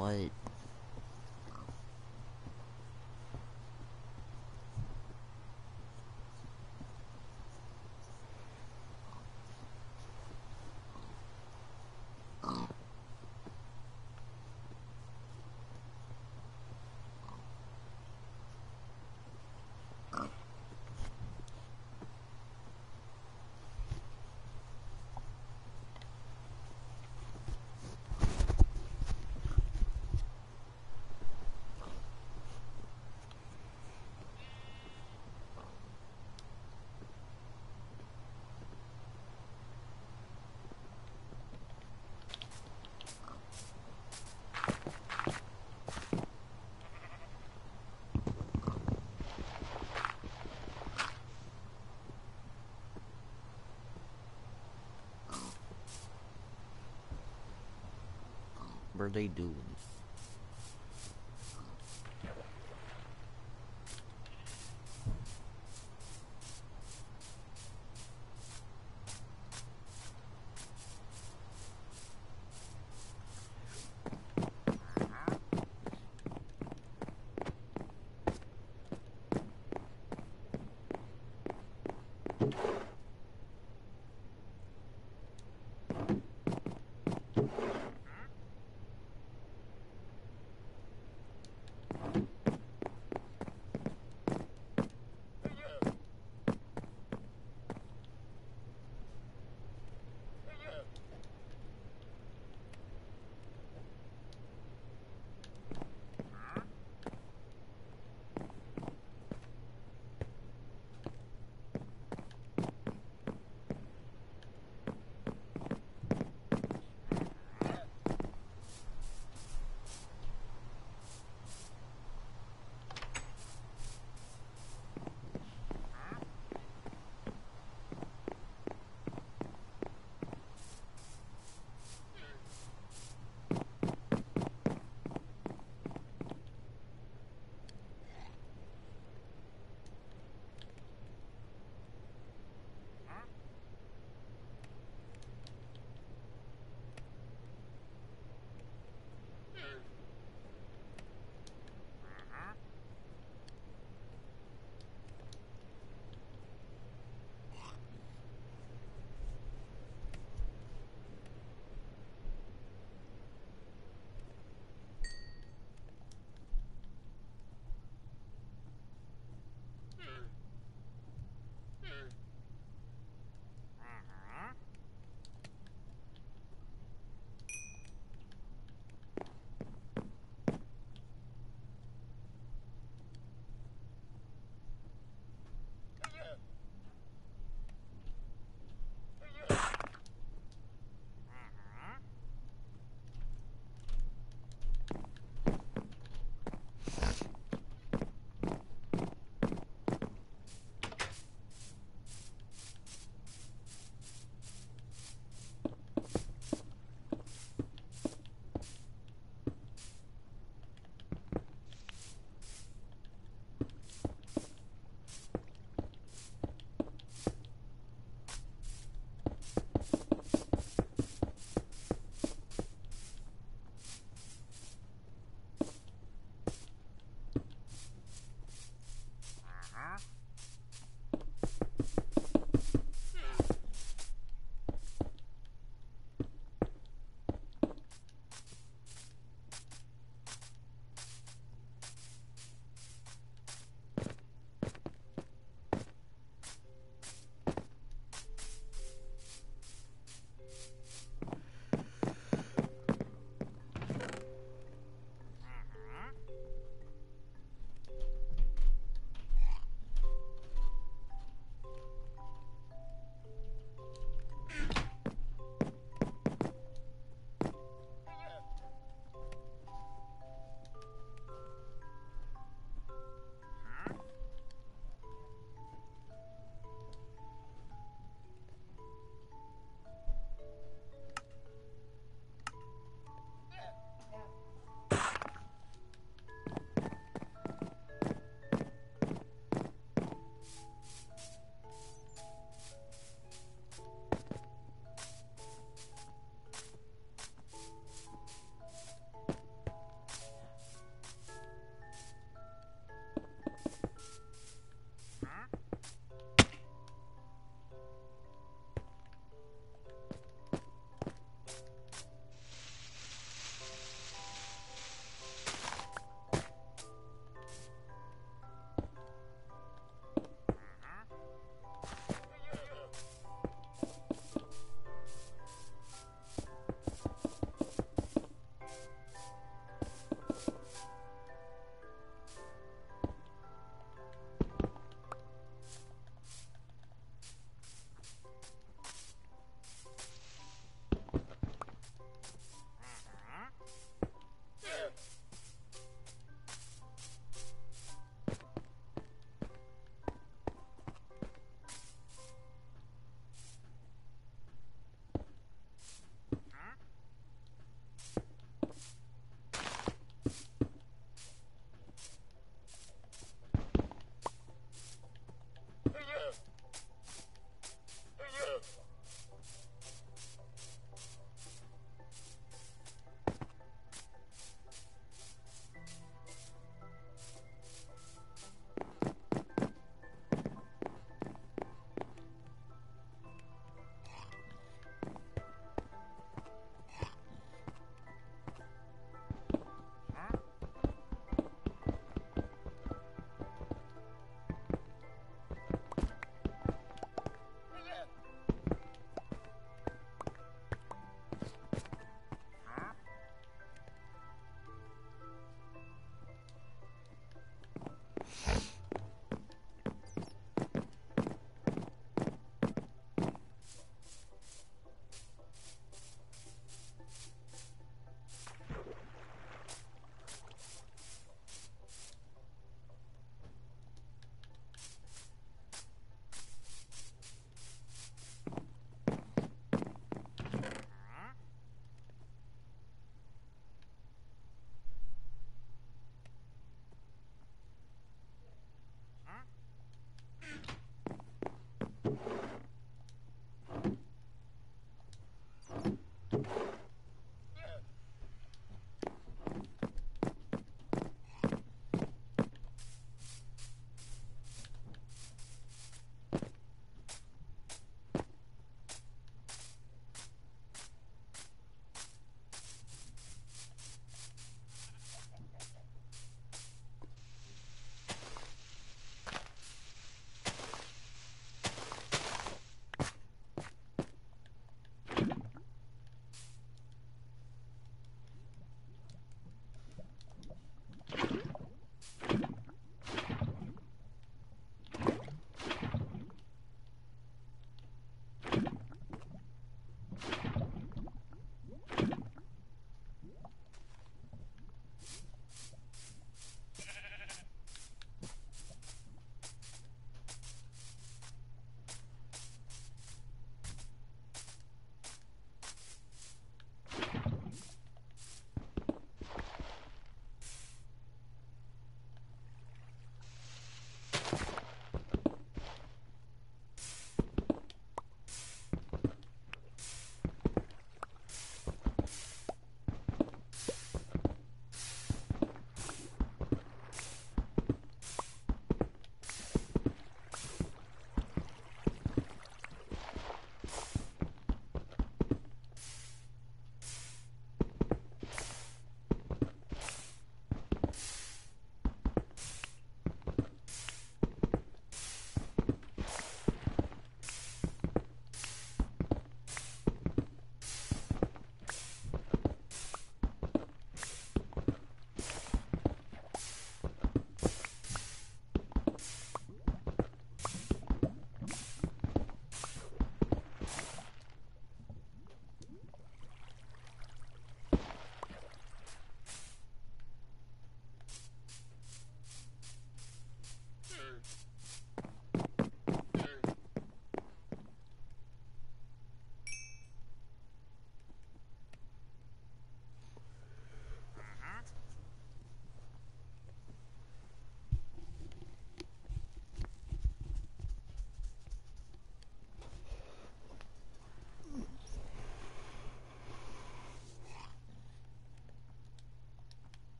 What? Are they doing?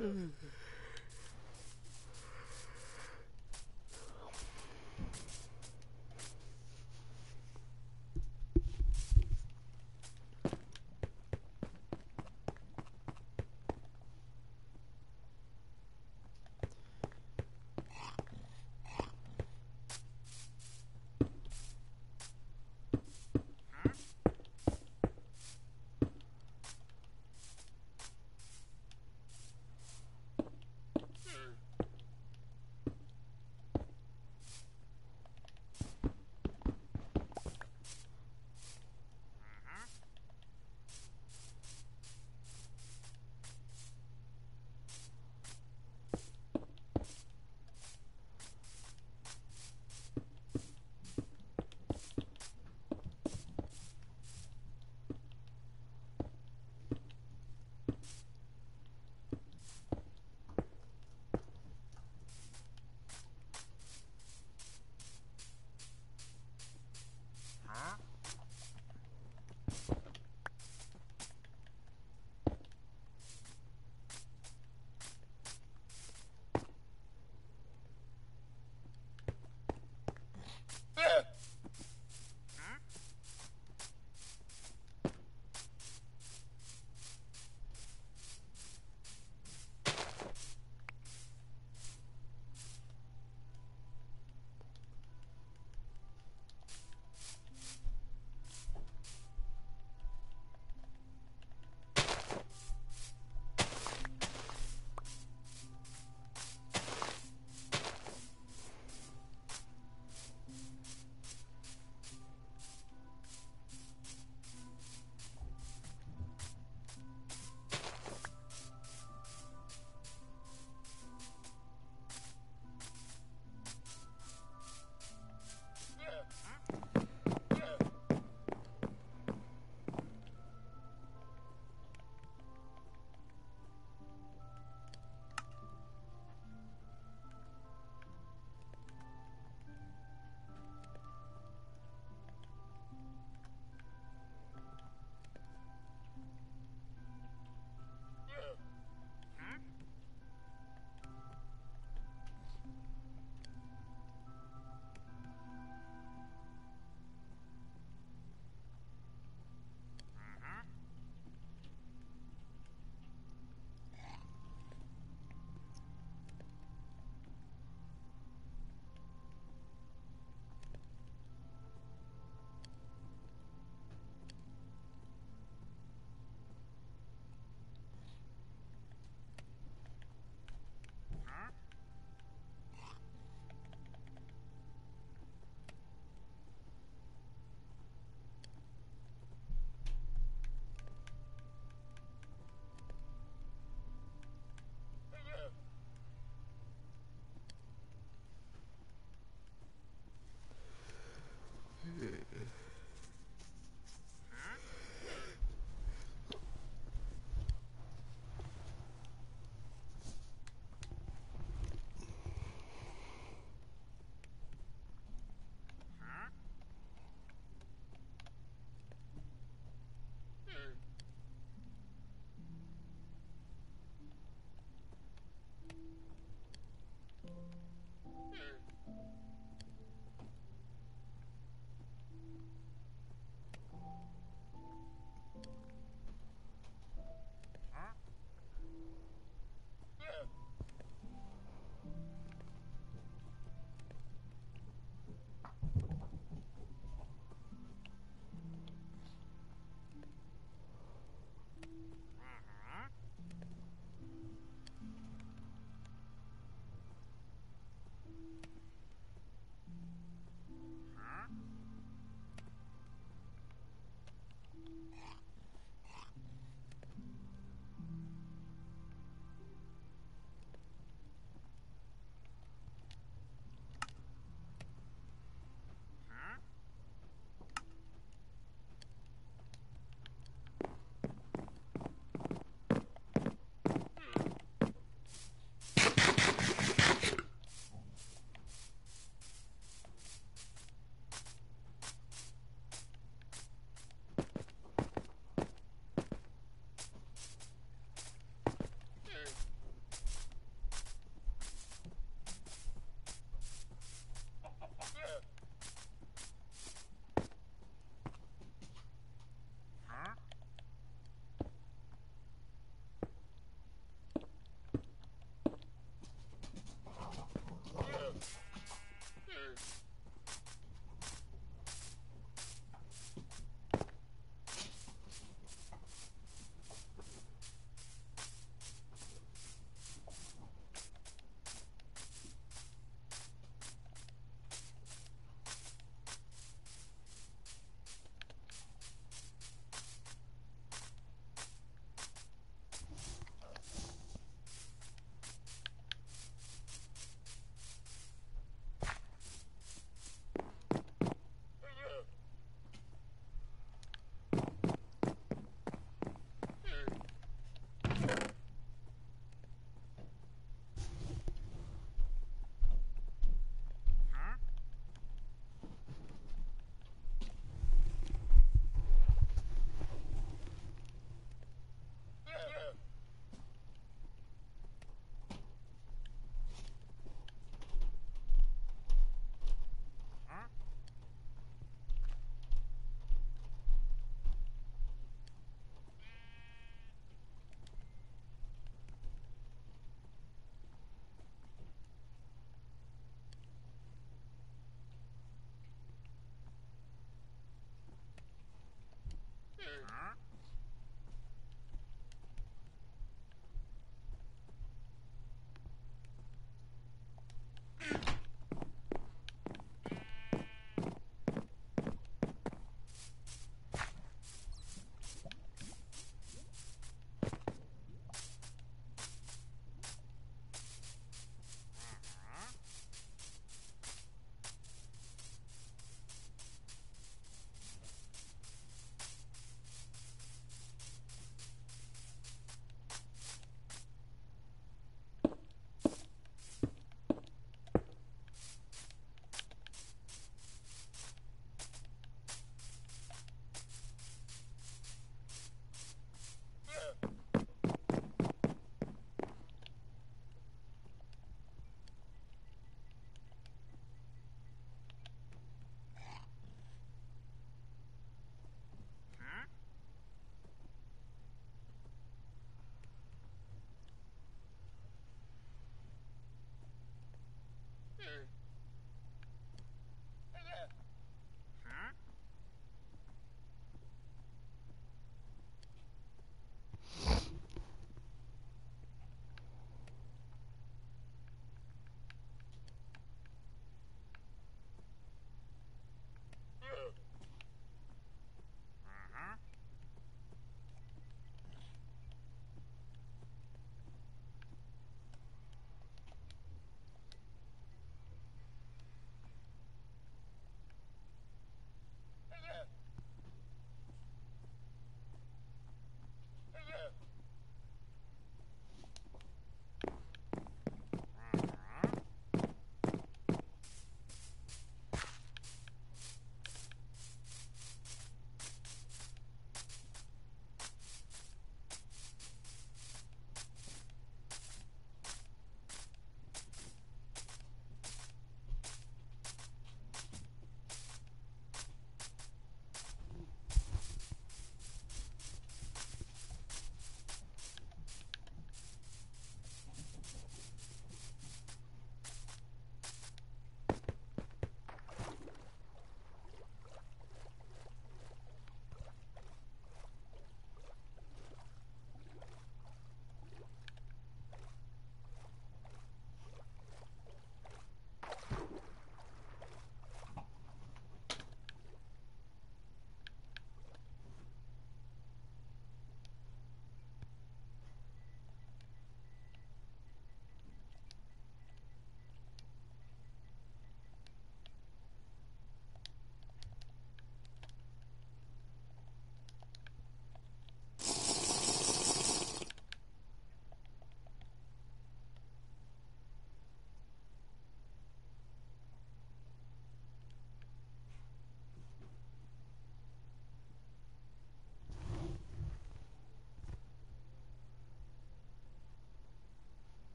Mm-hmm.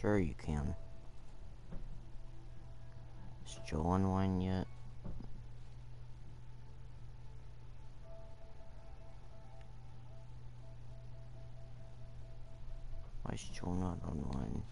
Sure you can. Joe online yet? Why is Joe not online?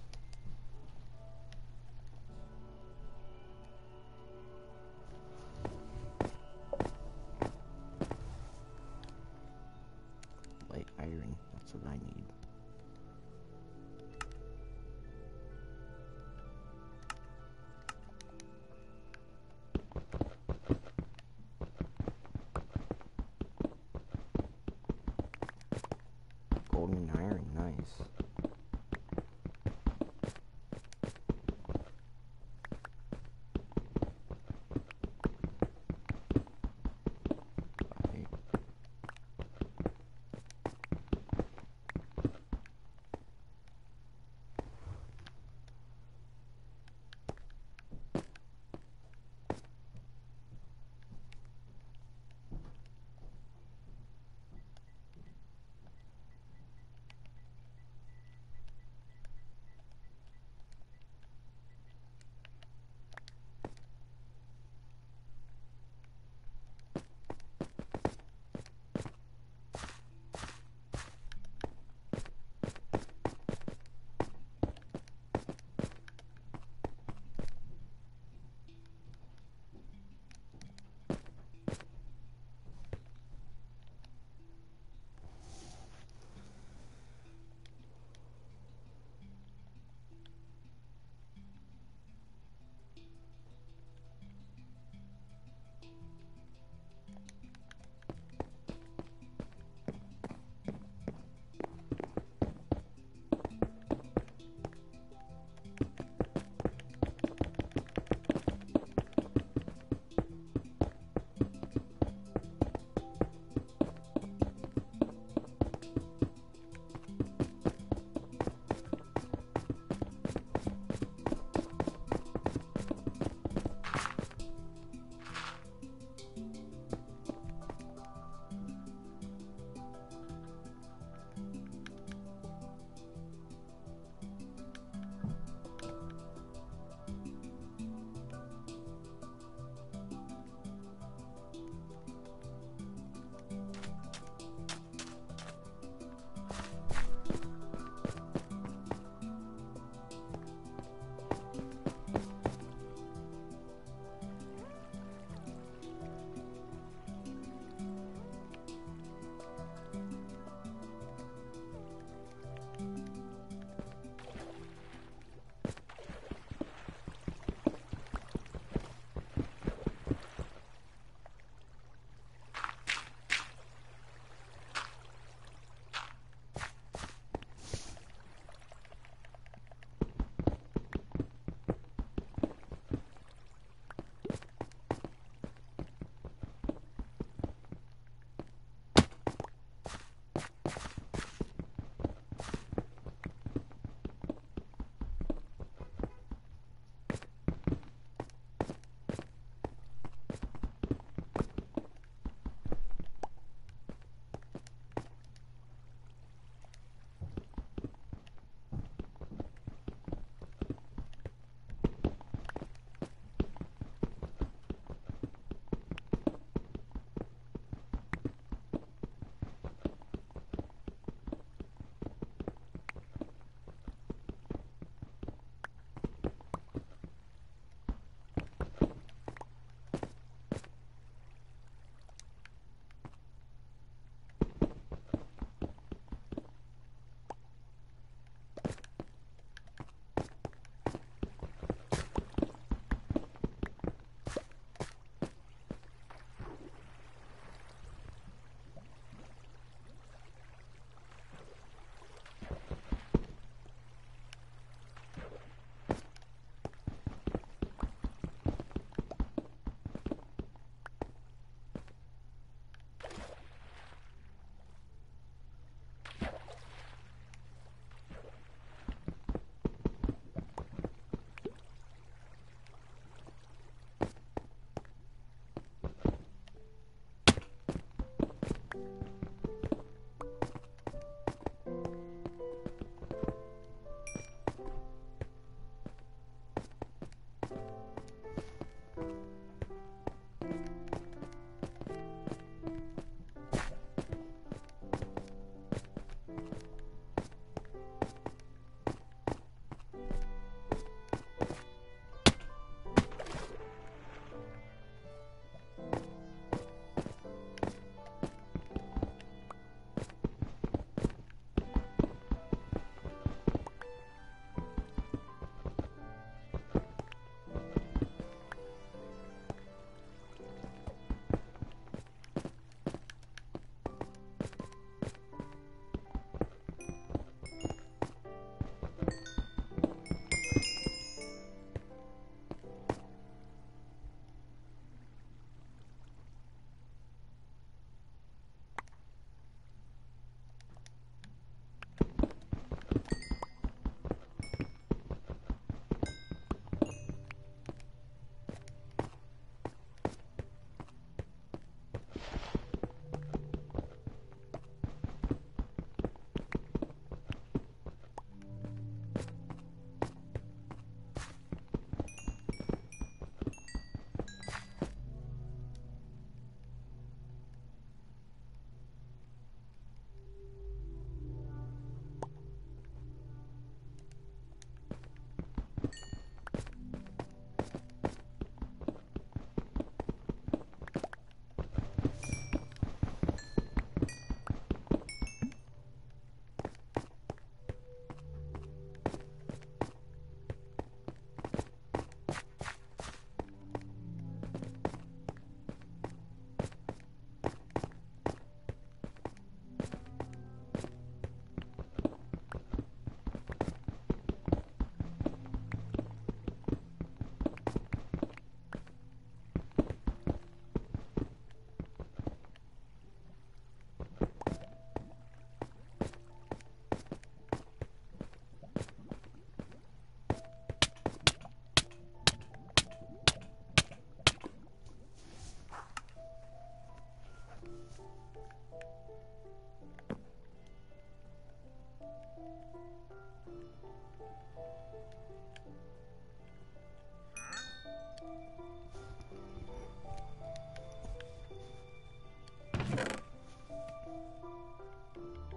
you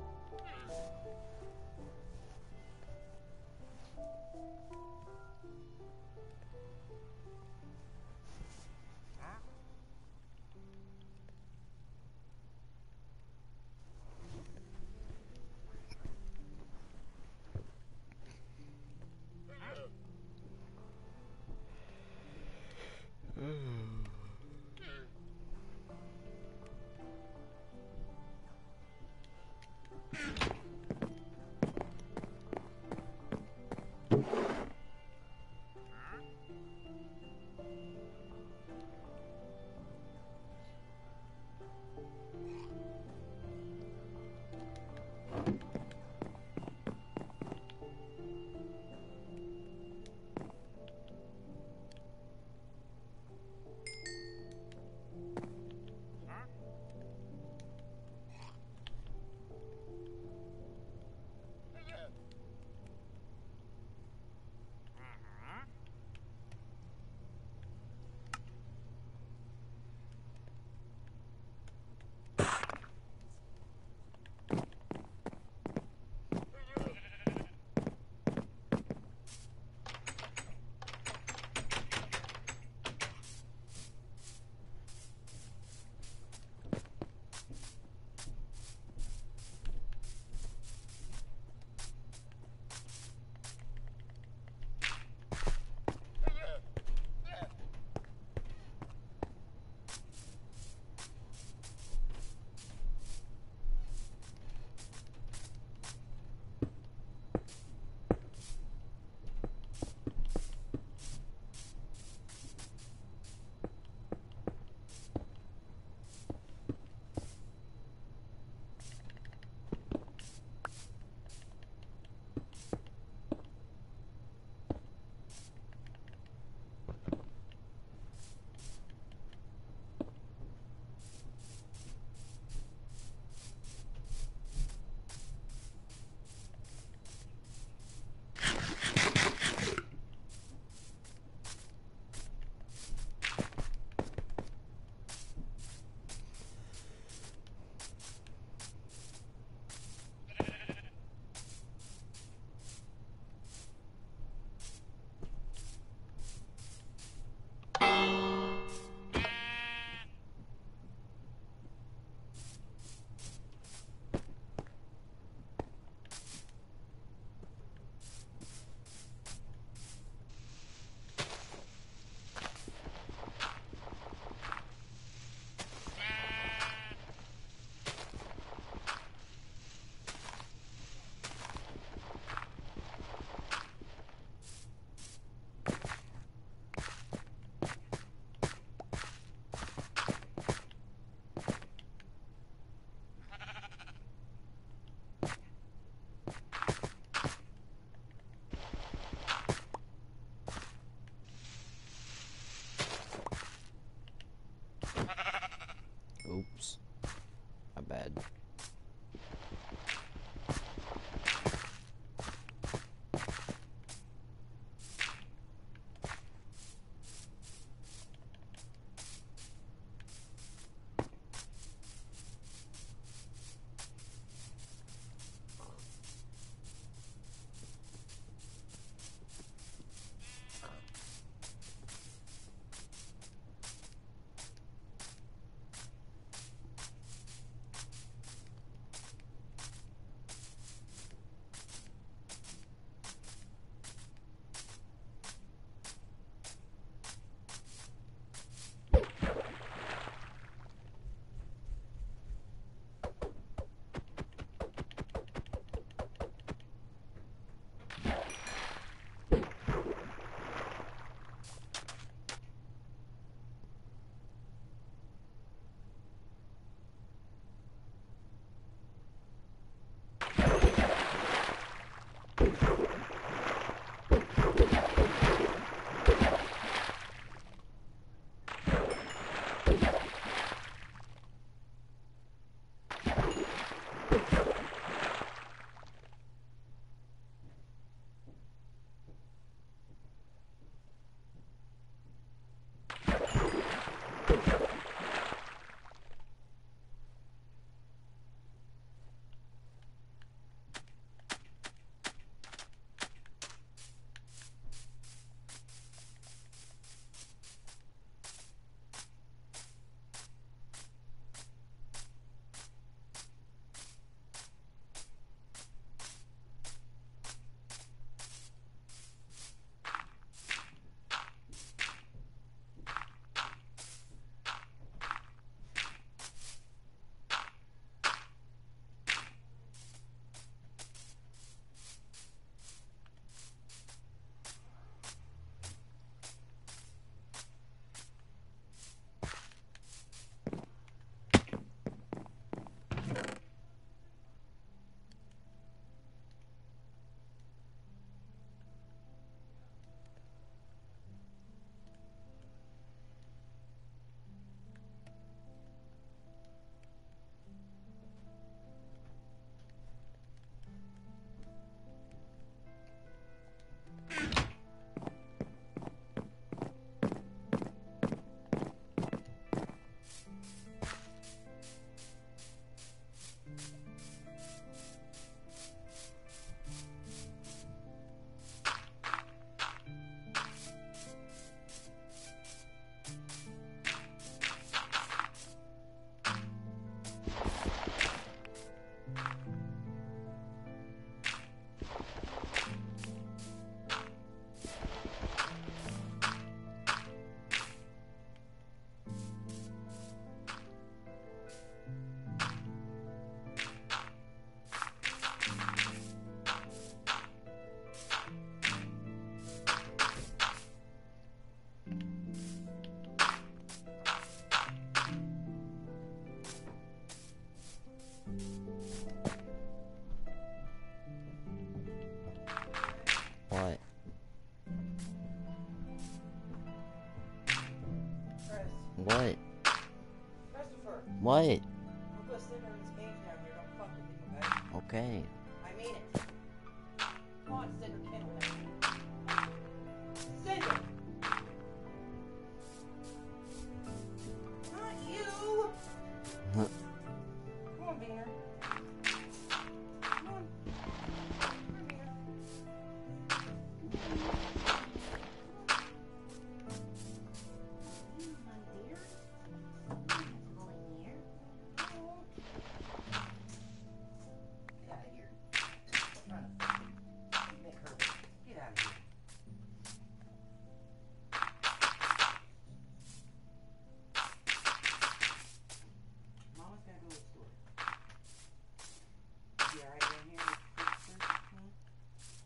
Mm.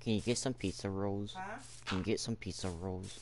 Can you get some pizza rolls? Huh? Can you get some pizza rolls?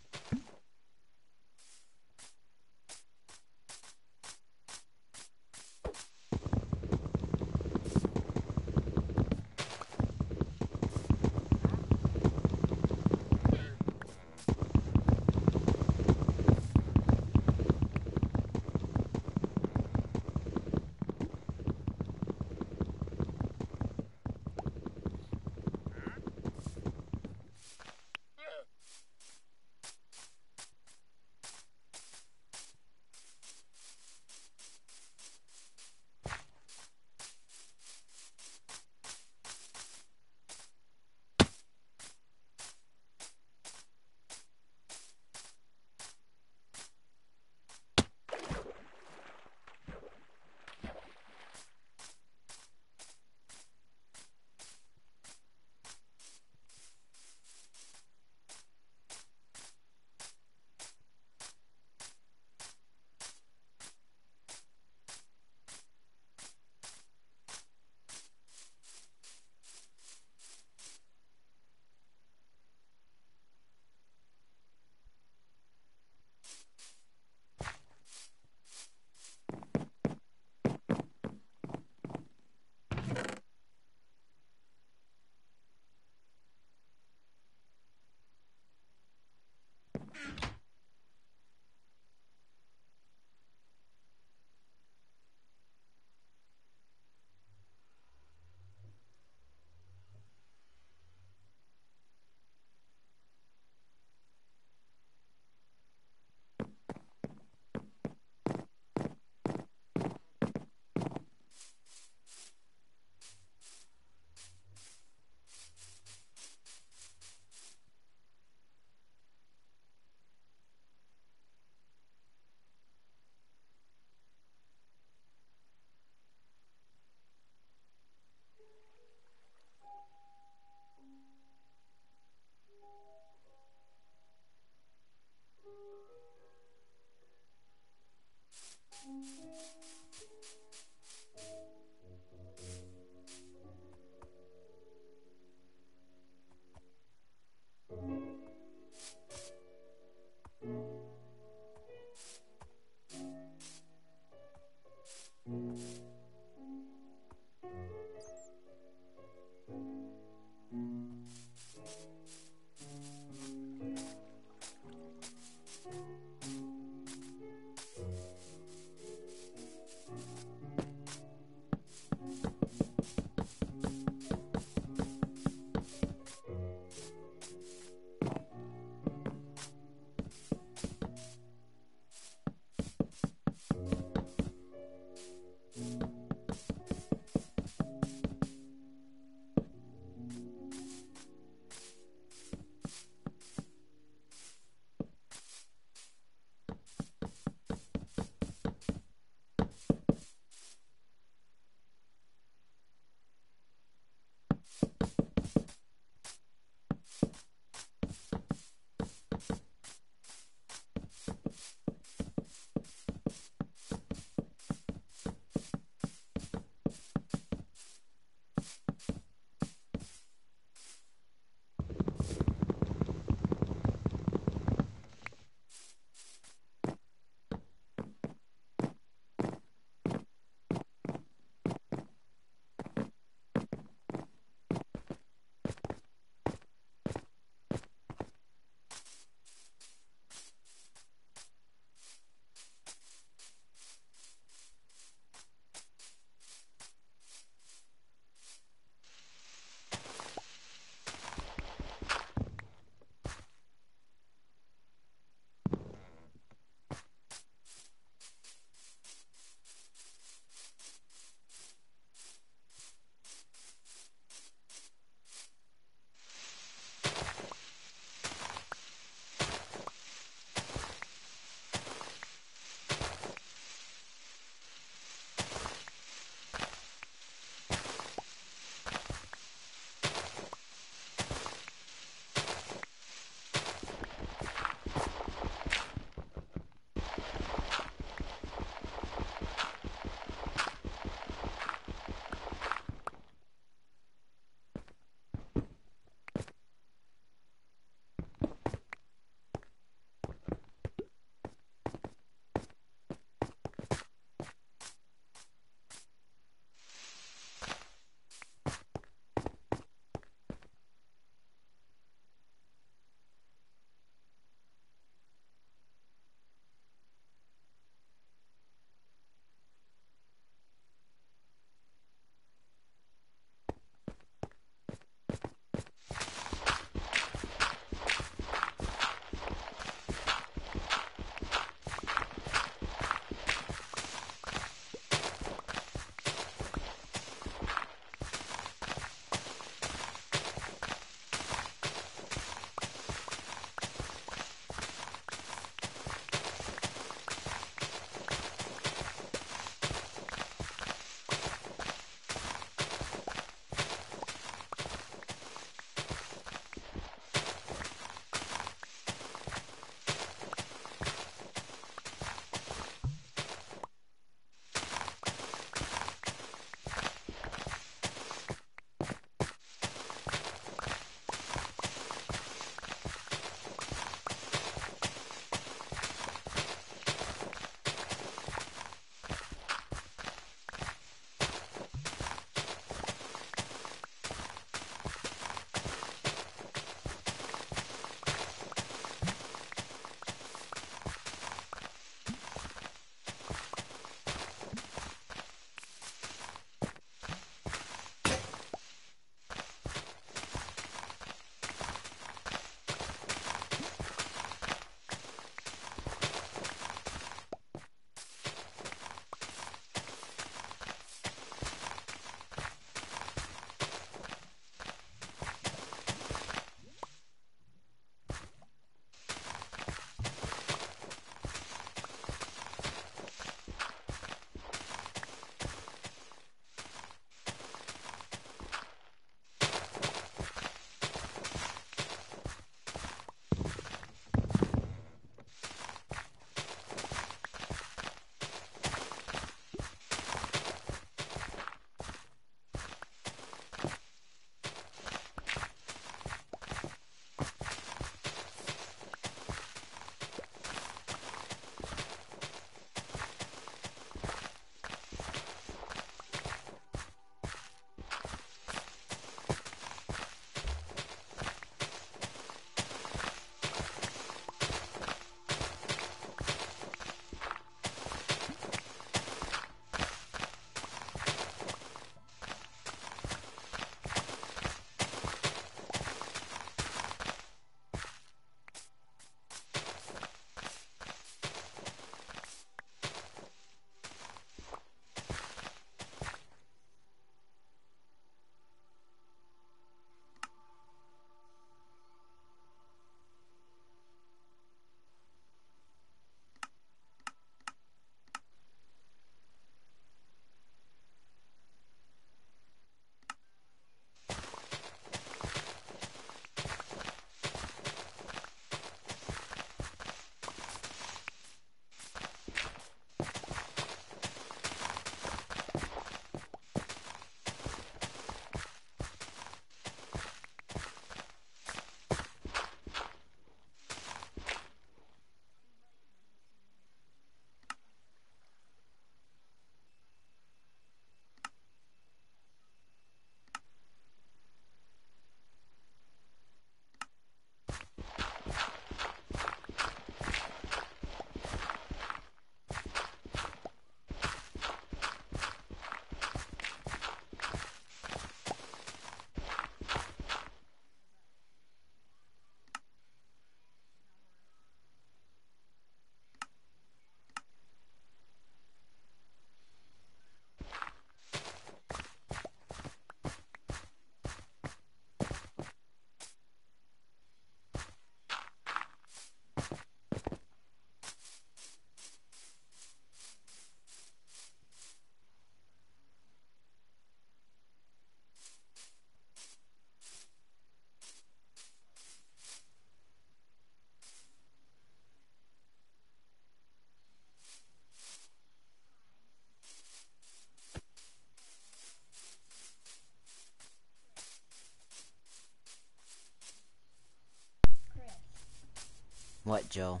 What, Joe?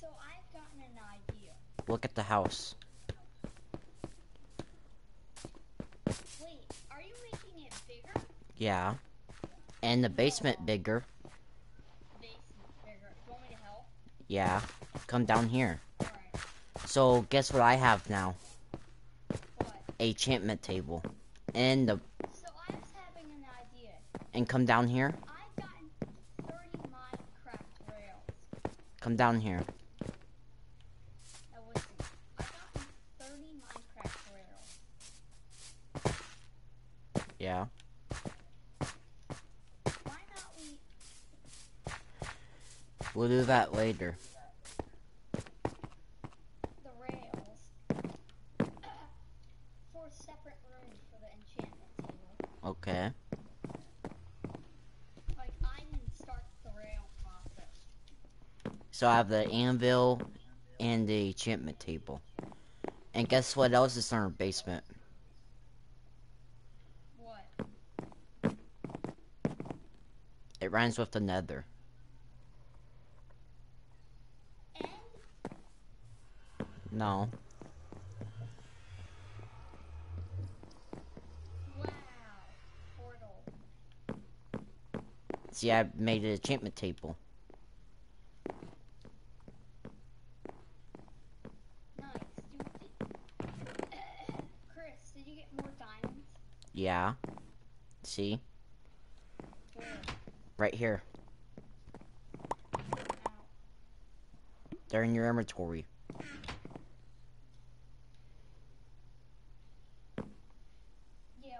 So I've gotten an idea. Look at the house. Wait, are you making it bigger? Yeah. And the basement bigger. Basement bigger. You want me to help? Yeah. Come down here. Alright. So, guess what I have now? What? A enchantment table. And the So I was having an idea. and come down here. I've gotten 30 Minecraft rails. Come down here. Now listen, I've gotten 30 Minecraft rails. Yeah. Why not we We'll do that later. the rails for separate rooms for the enchantment table? Okay. Like I can start the rail process. So I have the anvil and the enchantment table. And guess what else is in our basement? What? It rhymes with the nether. And No. wow, portal. See, I made an enchantment table. Nice. Do, Chris, did you get more diamonds? Yeah. See? Right here. They're in your inventory. Yeah.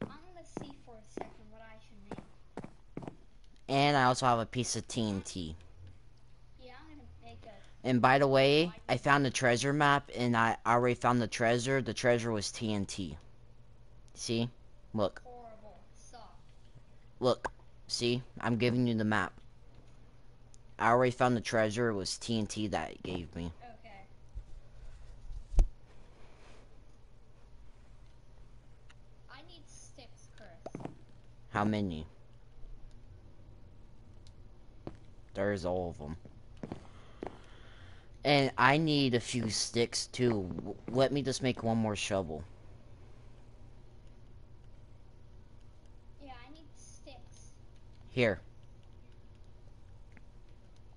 I'm gonna see for a second what I should make. And I also have a piece of TNT. Yeah, I'm gonna make a. And by the way, I found the treasure map and I already found the treasure. The treasure was TNT. See? Look. Horrible suck. Look. See? I'm giving you the map. I already found the treasure. It was TNT that it gave me. Okay. I need sticks, Chris. How many? There's all of them. And I need a few sticks too. W- Let me just make one more shovel. Yeah, I need sticks. Here.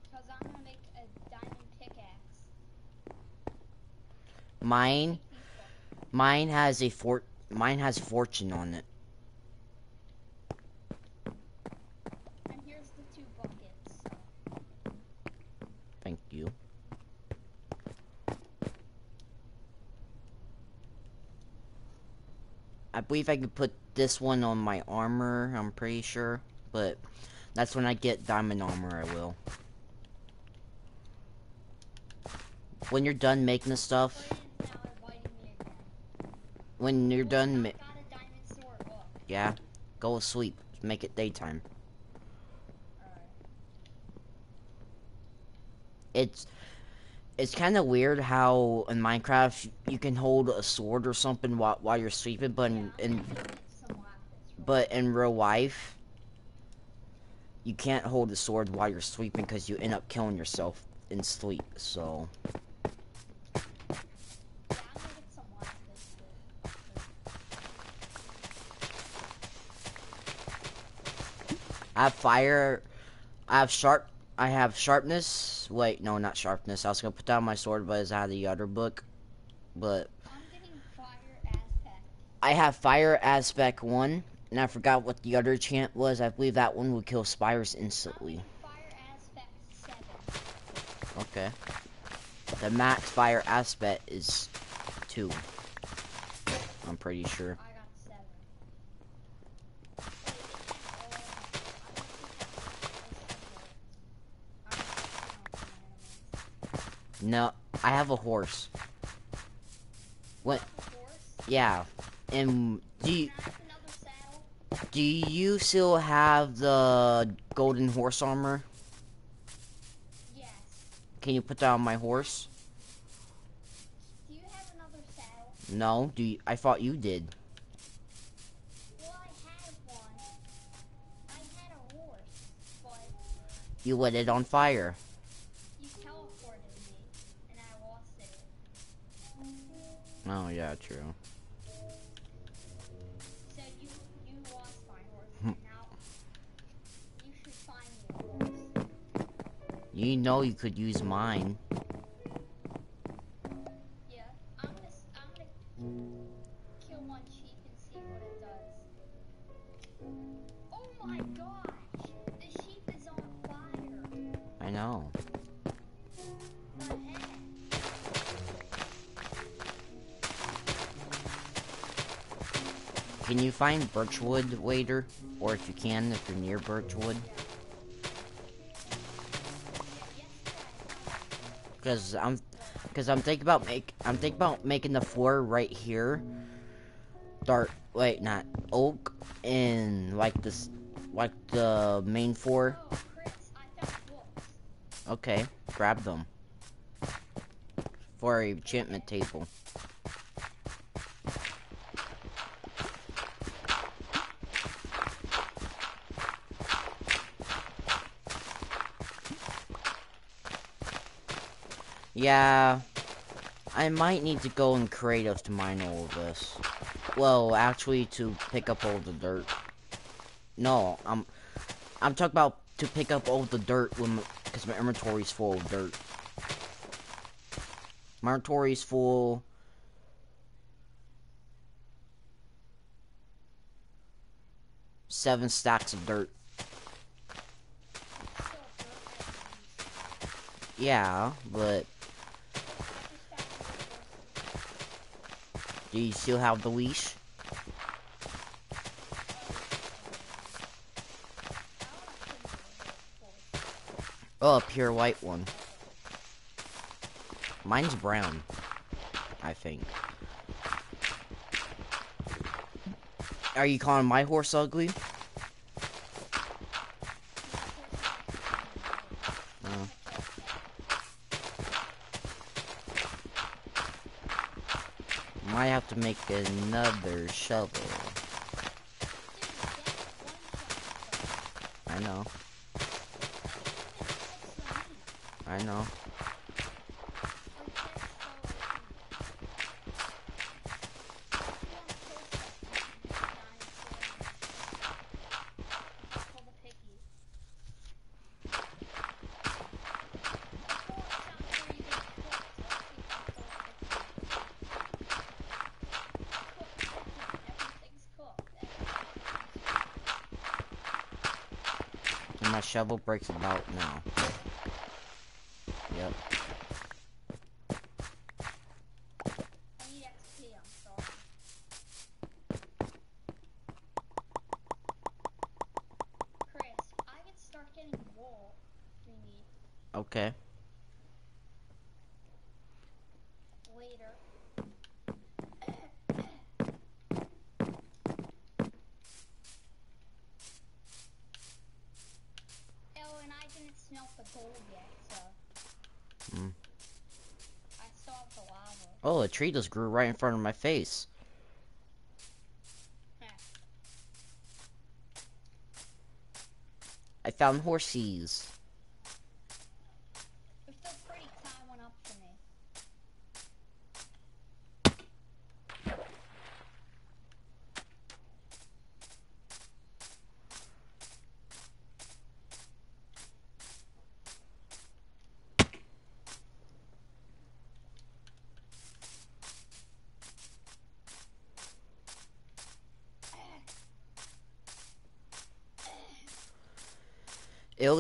Because I'm gonna make a diamond pickaxe. Mine, Make these books. mine has a fort. Mine has fortune on it. And here's the two buckets. So. Thank you. I believe I could put this one on my armor, I'm pretty sure. But that's when I get diamond armor, I will. When you're done making the stuff, when you're done, yeah, go to sleep. Make it daytime. It's it's kind of weird how in Minecraft you can hold a sword or something while while you're sleeping, but in, in But in real life, you can't hold the sword while you're sleeping because you end up killing yourself in sleep. So, I'm gonna get some lapis. too. I have fire. I have sharp. I have sharpness. Wait, no, not sharpness. I was gonna put down my sword, but it's out of the other book. But I'm getting fire aspect. I have fire aspect one, and I forgot what the other chant was. I believe that one would kill spiders I'm instantly. Okay. The max fire aspect is two. I'm pretty sure. No, I have a horse. What? A horse. Yeah. And do you, do you still have the golden horse armor? Yes. Can you put that on my horse? Do you have another saddle? No. Do you, I thought you did. Well, I had one. I had a horse, but You lit it on fire. You teleported me, and I lost it. Oh yeah, true. You know you could use mine. Yeah, I'm gonna s- I'm gonna kill one sheep and see what it does. Oh my gosh! The sheep is on fire. I know. Can you find birchwood, waiter? Or if you can, if you're near birchwood. Cause I'm, cause I'm thinking about make, I'm thinking about making the floor right here. Dark, wait, not oak, and like this, like the main floor. Okay, grab them. For a enchantment table. Yeah, I might need to go in creative to mine all of this. Well, actually, to pick up all the dirt. No, I'm, I'm talking about to pick up all the dirt when, because my inventory's full of dirt. My inventory's full. Seven stacks of dirt. Dirt Yeah, but I just found more horses. Do you still have the leash? Oh, a pure white one. Mine's brown. I think. Are you calling my horse ugly? Oh. Might have to make another shovel. I know. I know. And my shovel breaks about now. Yep. I need XP, I'm sorry. Chris, I can start getting wool if we need Okay. later. oh, and I didn't smelt the gold yet, so. Mm. I still have the lava. Oh, a tree just grew right in front of my face. I found horsies. They're still pretty climbing up to me.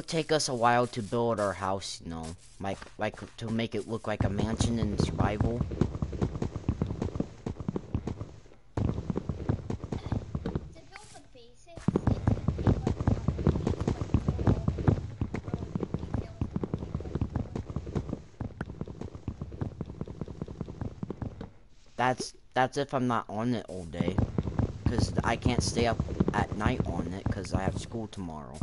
Take us a while to build our house, you know, like like to make it look like a mansion in survival. That's that's if I'm not on it all day, cause I can't stay up at night on it, cause I have school tomorrow.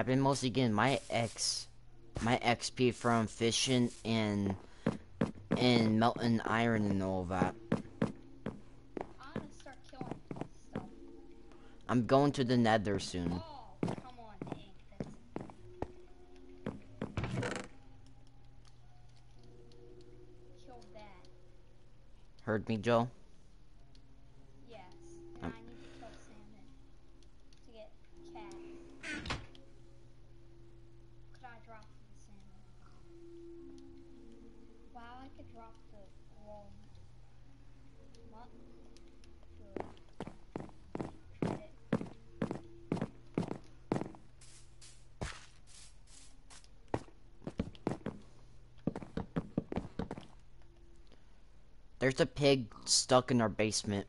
I've been mostly getting my X, my XP from fishing and and melting iron and all that. I'm going to the Nether soon. Oh, on. Heard me, Joe? Yes. And Um. I need to kill salmon to get cat. Could I drop the salmon? Wow, I could drop the wrong. What? Good. Tried it. There's a pig stuck in our basement.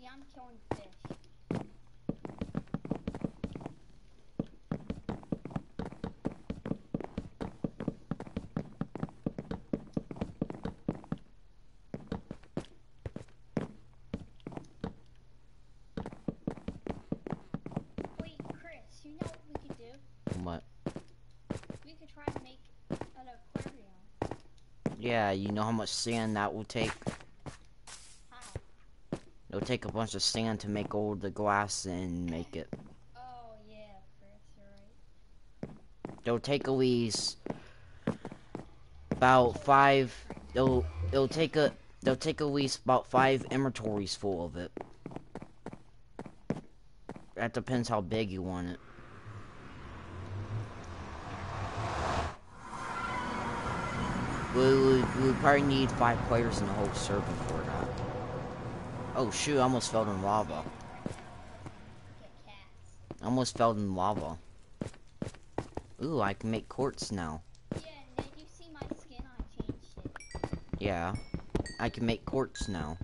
Yeah, I'm killing fish. Wait, Chris, you know what we could do? What? We could try to make an aquarium. Yeah, you know how much sand that will take? It'll take a bunch of sand to make all the glass and make it. Oh yeah, right. It'll take at least about five. It'll it'll take a they'll take at least about five inventories full of it. That depends how big you want it. Would we would probably need five players in the whole server for that. Oh shoot! I almost fell in lava. I almost fell in lava. Ooh, I can make quartz now. Yeah, and did you see my skin? I. Yeah, I can make quartz now.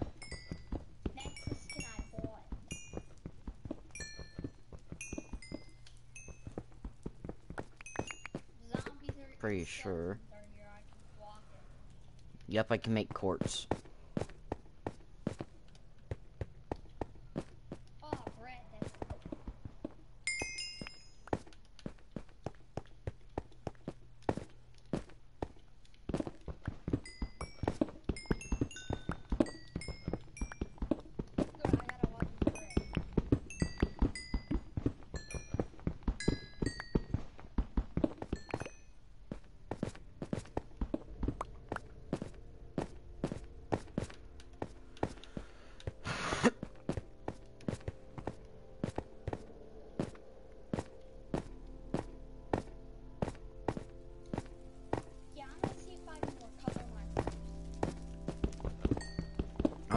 Pretty sure. skeletons are here, I can block it. Yep, I can make quartz.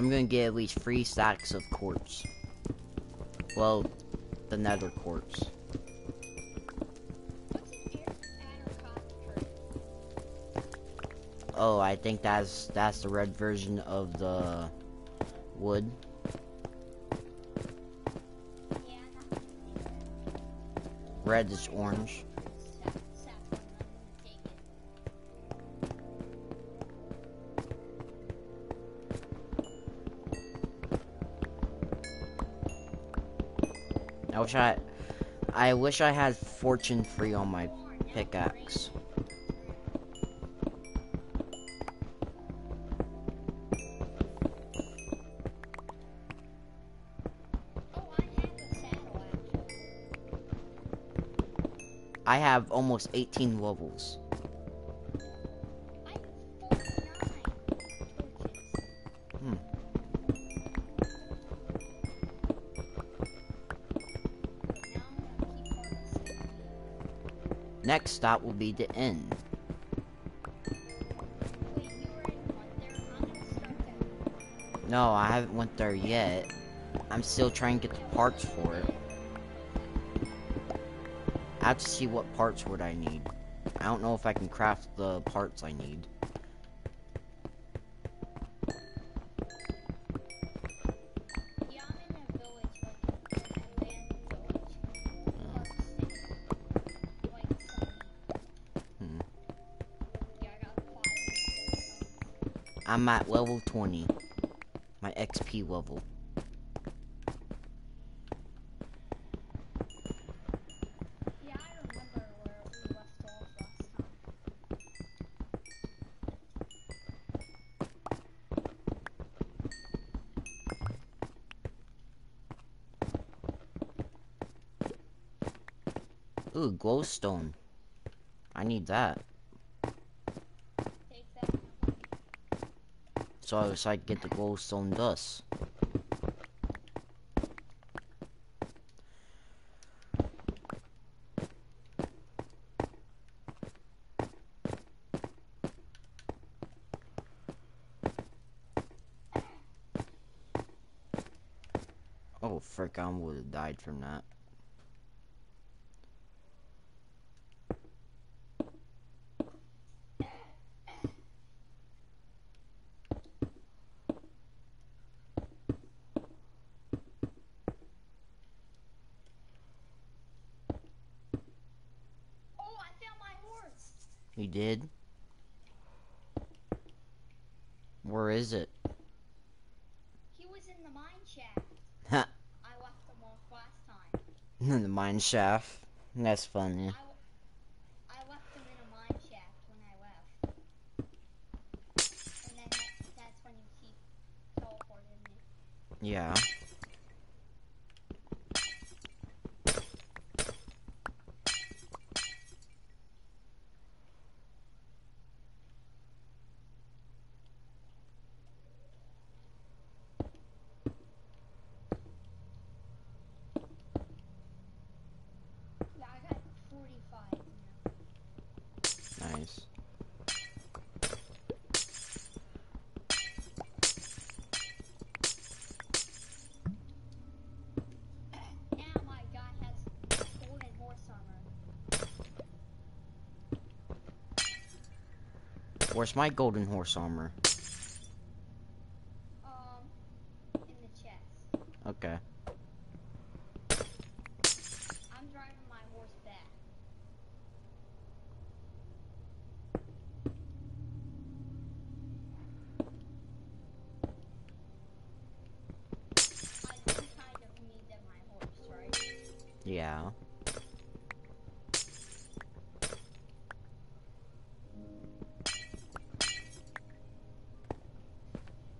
I'm gonna get at least three stacks of quartz. Well, the nether quartz. Oh, I think that's that's the red version of the wood. Red is orange. Wish I, I wish I had fortune free on my pickaxe. I have almost 18 levels. Next stop will be the end. No, I haven't went there yet. I'm still trying to get the parts for it. I have to see what parts would I need. I don't know if I can craft the parts I need. I'm at level 20. My XP level. Ooh, glowstone. I need that. So, so I can get the glowstone dust. Oh, frick, I would have died from that. Oh, I found my horse. You did? Where is it? He was in the mine shaft. Ha! I left him off last time. In the mine shaft. That's funny. I left him in a mine shaft when I left. And then that, that's when you keep teleported me. Yeah. Yeah, I got 45 now. Nice. Now my guy has golden horse armor. My golden horse armor? Um, in the chest. Okay. I'm driving my horse back. I do kind of need that my horse, right? Yeah.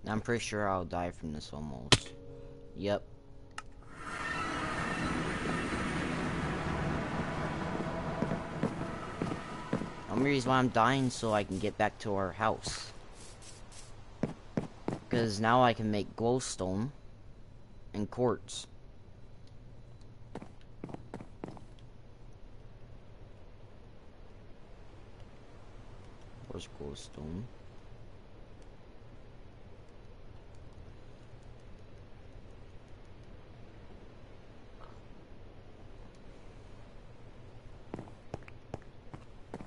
I'm pretty sure I'll die from this almost. Yep. Only reason why I'm dying so I can get back to our house. Because now I can make glowstone and quartz. Where's glowstone?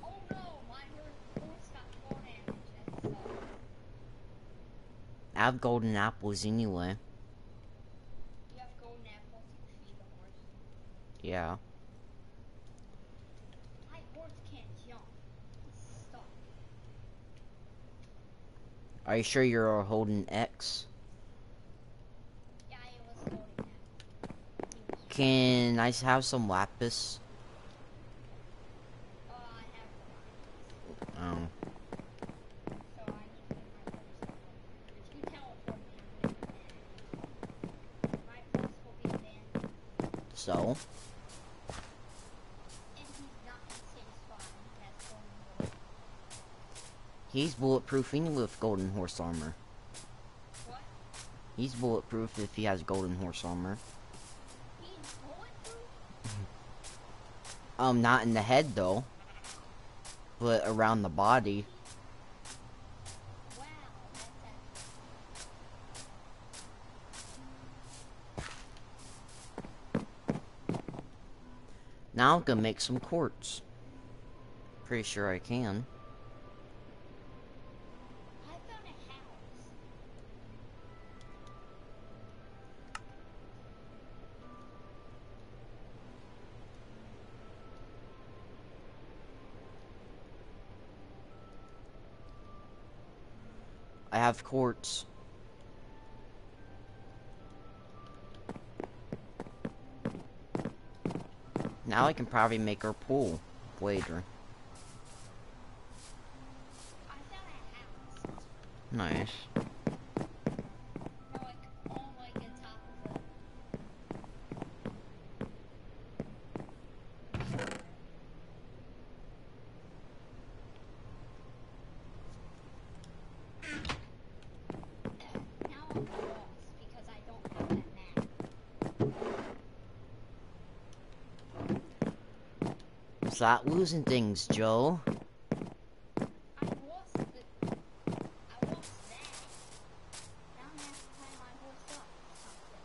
Oh no, my horse, horse got full damage. That sucks. I have golden apples anyway. You have golden apples, you can feed the horse. Yeah. My horse can't jump. He's stuck. Are you sure you're holding X? Yeah, golden apple. Can I have some lapis? Oh, I have the Oh. So I need to get my horse. If you teleport me, I'm gonna be mad. My horse will be abandoned, So? and he's not in the same spot. and He has golden horse. He's bulletproof even with golden horse armor. What? He's bulletproof if he has golden horse armor. Um, not in the head though. But around the body. Now I'm gonna make some quartz. Pretty sure I can. Quartz. Now I can probably make our pool house. Nice. Stop losing things, Joe. I lost the. I lost that. Now I'm gonna have to tie my horse up or something.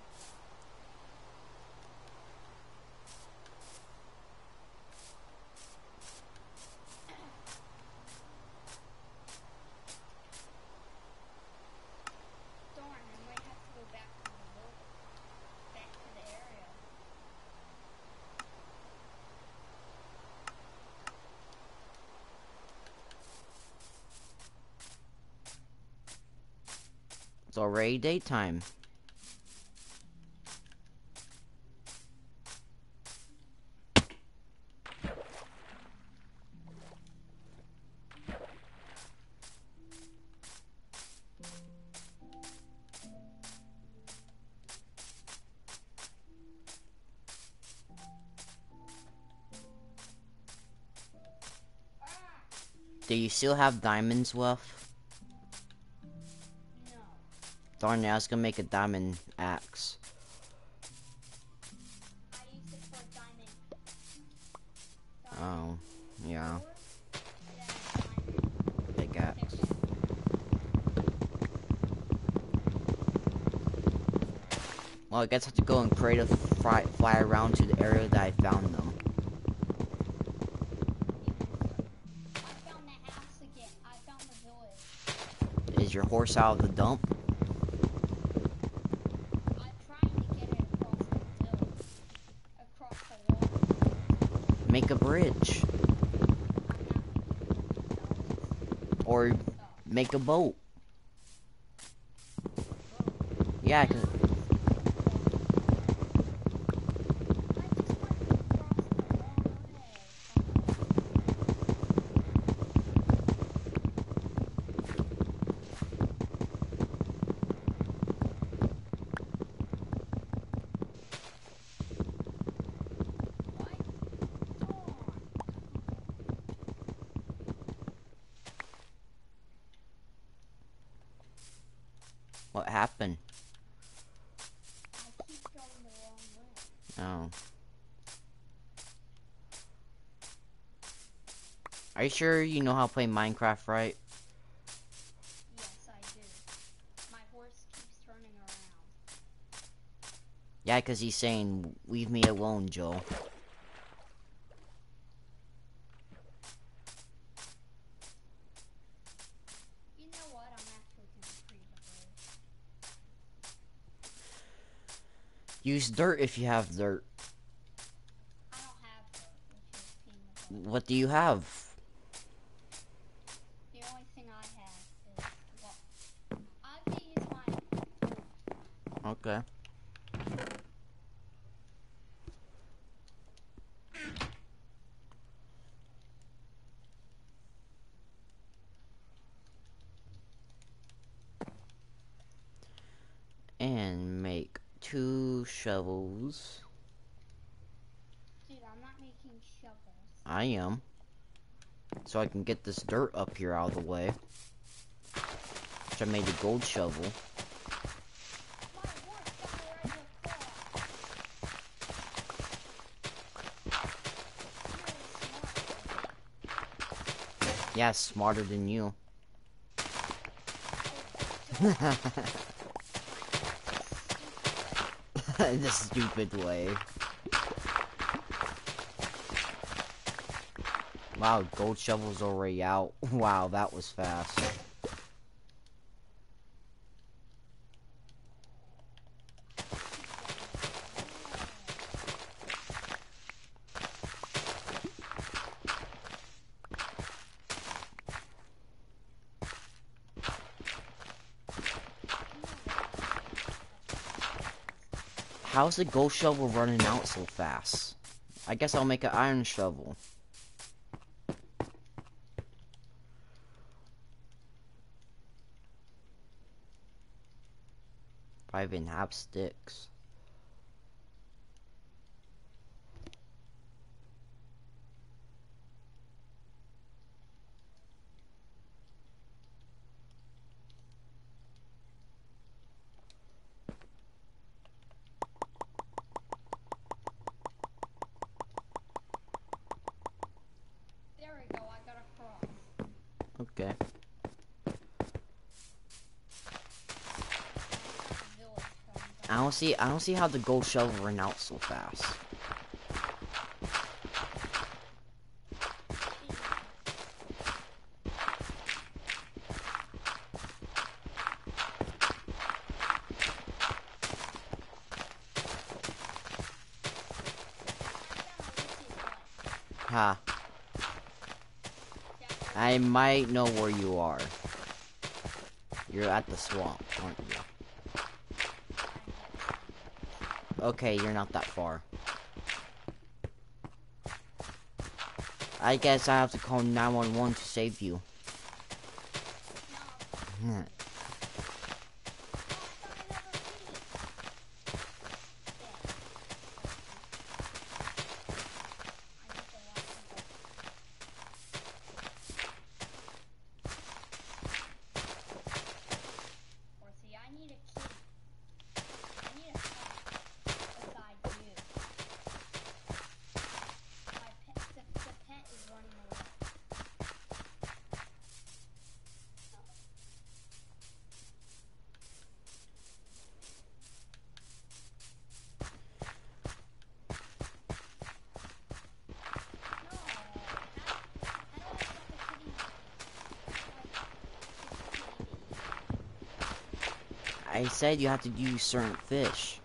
Darn, I might have to go back to the boat. Back to the area. It's already daytime. Do you still have diamonds left? Darn it, I was gonna make a diamond axe. I used it for a diamond. Oh, yeah, sword, then big axe. Well, I guess I have to go and create a fly, fly around to the area that I found them. I found the house again. I found the village. Is your horse out of the dump? I'm trying to get it across the village. Across the water. Make a bridge. Or make a boat. Yeah, 'cause- what happened? Oh. Are you sure you know how to play Minecraft right? Yes, I do. My horse keeps turning around. Yeah, 'cause he's saying, leave me alone, Joe. You know what? I'm actually gonna create a bridge. Use dirt if you have dirt. I don't have dirt, which is being a bug. What do you have? The only thing I have is well, I can use my Okay. And make two shovels. dude. I'm not making shovels. I am. So I can get this dirt up here out of the way. Which I made a gold shovel. My horse got a regular claw. Yeah, smarter than you. the stupid way. Wow, gold shovel's already out. Wow, that was fast. How's the gold shovel running out so fast? I guess I'll make an iron shovel. I even have sticks. See I don't see how the gold shovel ran out so fast. Ha. I might know where you are. You're at the swamp, aren't you? Okay, you're not that far. I guess I have to call 911 to save you. Hmm. Or see, I need a key. I need a pet beside you. My pet, the, the pet is running away. No, how, how do I stop the kitty? Like, I said you have to use certain fish.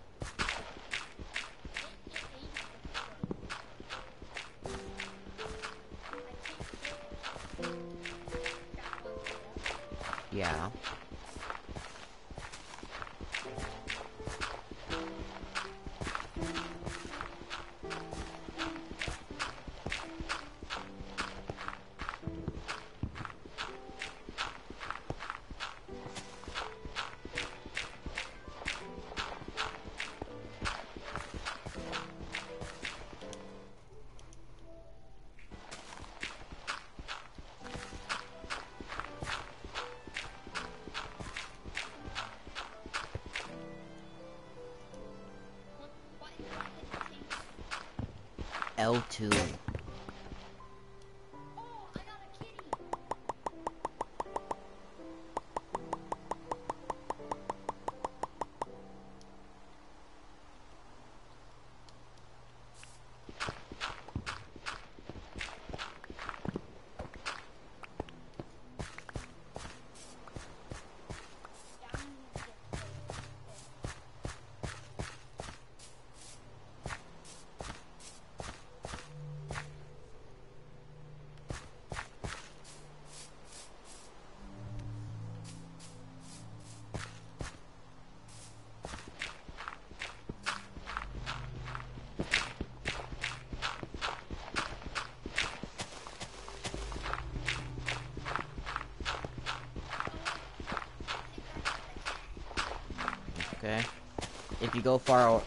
Go far,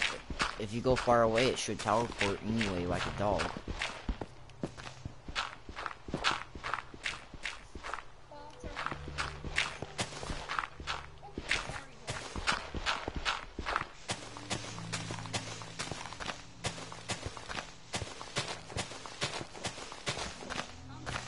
if you go far away, it should teleport anyway, like a dog. Walter. Oh, sorry, Walter. I'm okay.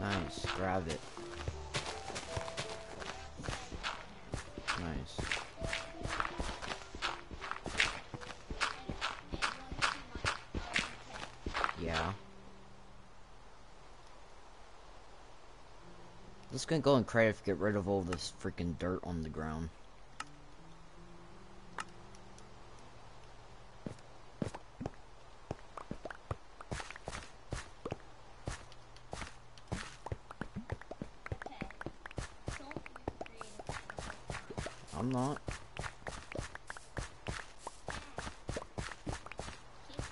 Nice. Grab it. Nice. Yeah. Let's gonna go and to get rid of all this freaking dirt on the ground. Okay. Don't use creative I'm not. Kitty.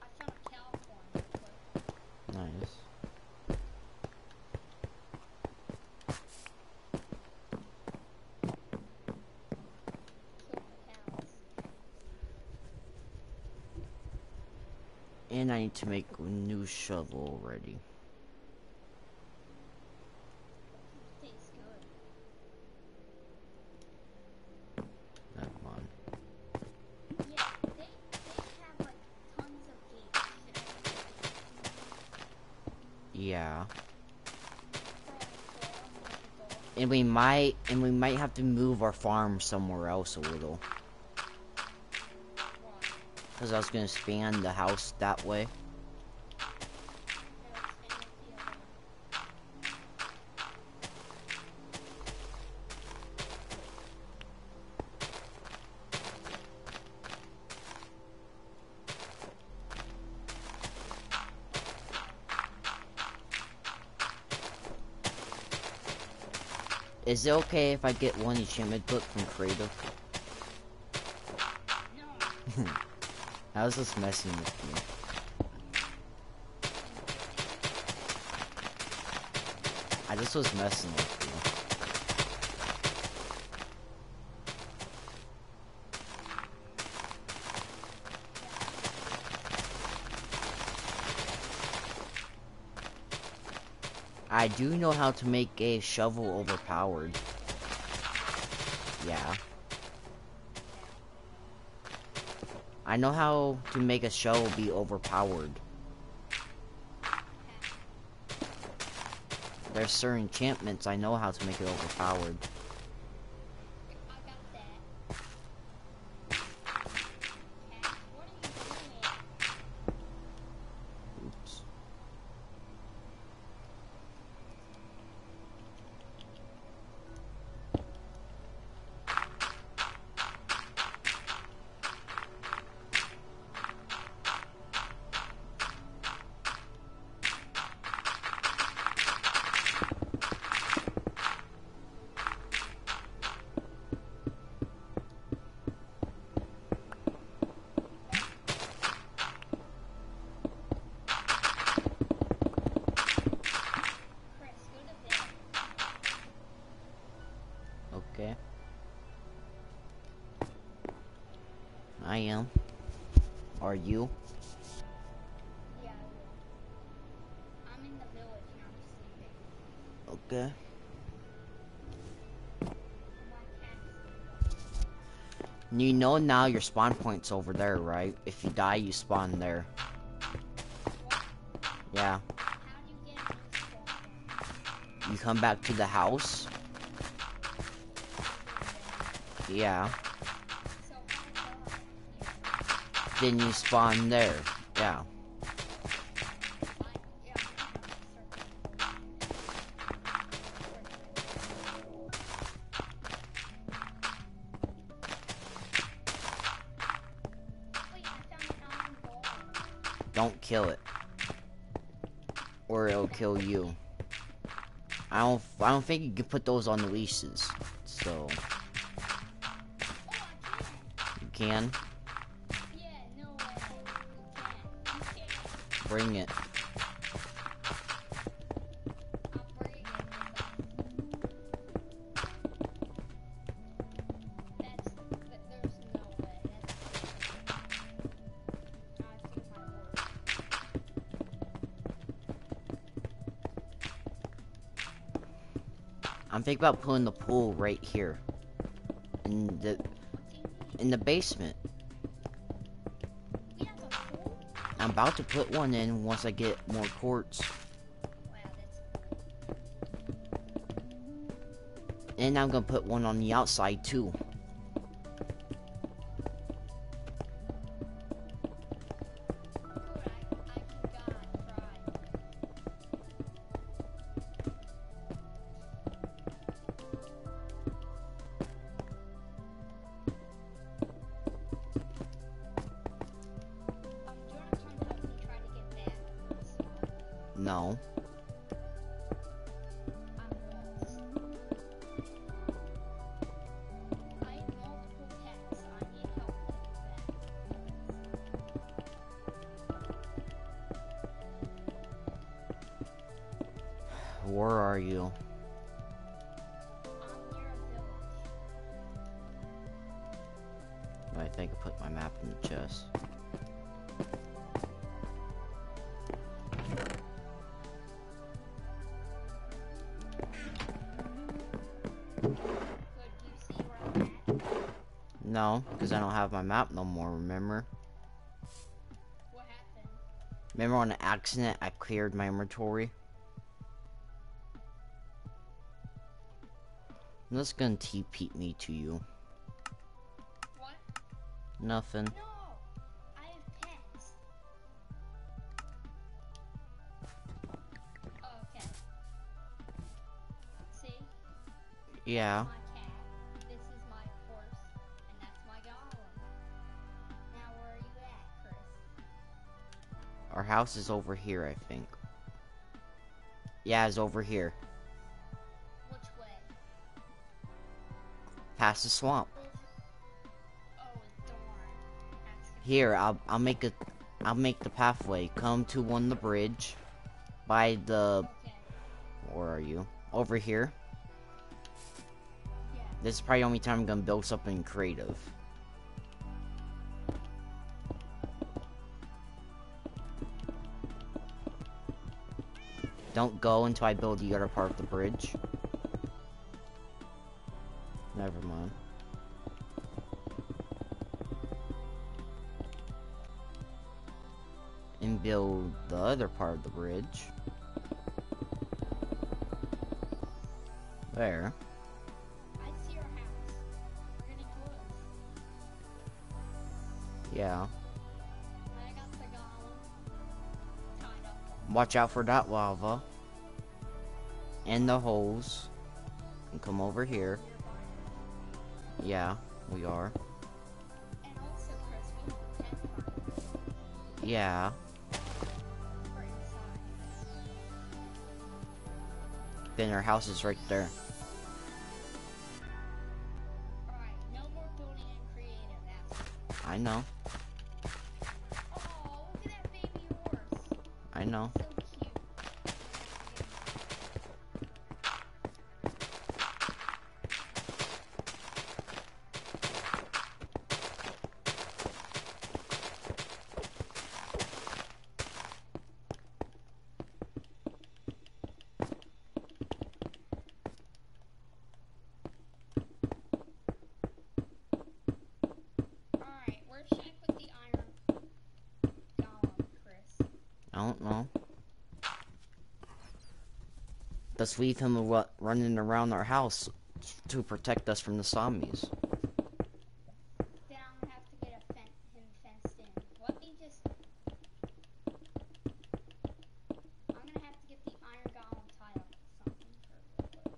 I found a cow farm real quick. Nice. Killed the cows. And I need to make a new shovel already. Yeah, they they have like tons of gates. Mm-hmm. Yeah. For like dogs, like dogs. And we might and we might have to move our farm somewhere else a little. Cause I was gonna span the house that way. Is it okay if I get one enchantment book from Creative? How's this messing with me? I just was messing with you. I do know how to make a shovel overpowered. Yeah. I know how to make a shovel be overpowered. There's certain enchantments I know how to make it overpowered. Know now your spawn point's over there, right? If you die, you spawn there. Yeah. You come back to the house. Yeah. Then you spawn there. Yeah, Don't kill it. Or it'll kill you. I don't I don't think you can put those on the leashes. So you can. Bring Yeah, I'm about putting the pool right here. In the in the basement. I'm about to put one in once I get more quartz. And I'm gonna put one on the outside too. No, because I don't have my map no more, remember? What happened? Remember on the accident I cleared my inventory? I'm just gonna TP me to you. What? Nothing. No! I have pets. Oh, okay. See? Yeah. House is over here, I think. Yeah, it's over here. Which way? Past the swamp. Oh, Here, I'll I'll make a I'll make the pathway. Come to one the bridge. By the okay. where are you? Over here. Yeah. This is probably the only time I'm gonna build something creative. Don't go until I build the other part of the bridge. Never mind. And build the other part of the bridge. There. I see your house. Pretty close. Yeah. Watch out for that lava. And the holes. And come over here. Yeah, we are. And also, Chris, we have a tent party Yeah. Then our house is right there. Alright, no more building and creative after. I know. Leave him running around our house to protect us from the zombies. Then I'm gonna have to get a fen- him fenced in. Let me just. I'm gonna have to get the iron golem tied up with something for real quick.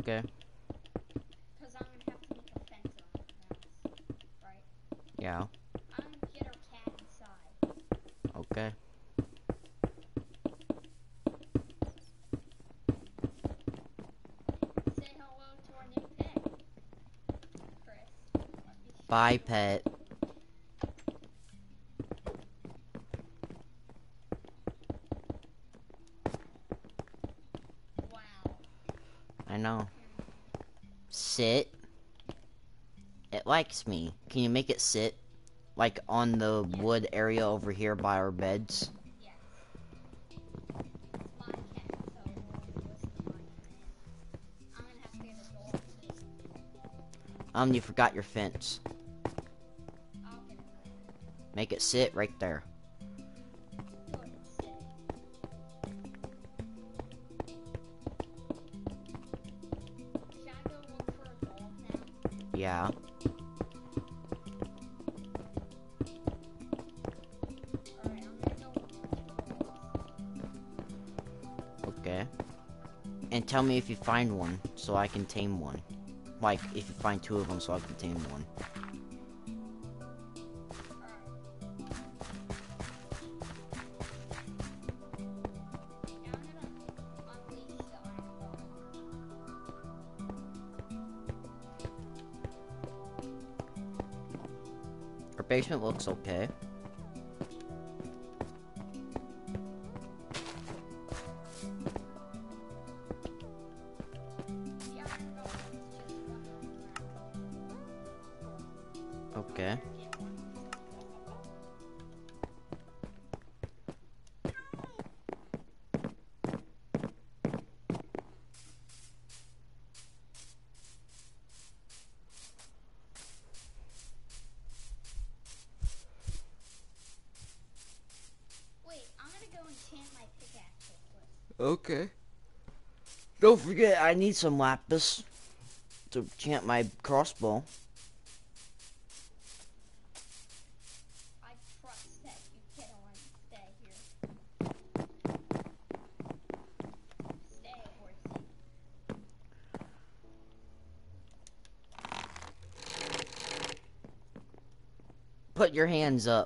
Okay. Because I'm gonna have to make a fence around the house. Right? Yeah. I'm gonna get our cat inside. Okay. Say hello to our new pet. Chris. Let me show Bye, you. Pet. Wow. I know. Sit. It likes me. Can you make it sit? Like on the wood area over here by our beds? Um, you forgot your fence. Make it sit right there. Yeah. Okay. And tell me if you find one, so I can tame one. Like, if you find two of them, so I can tame one. Basement looks okay. forget, I need some lapis to chant my crossbow. Put your hands up.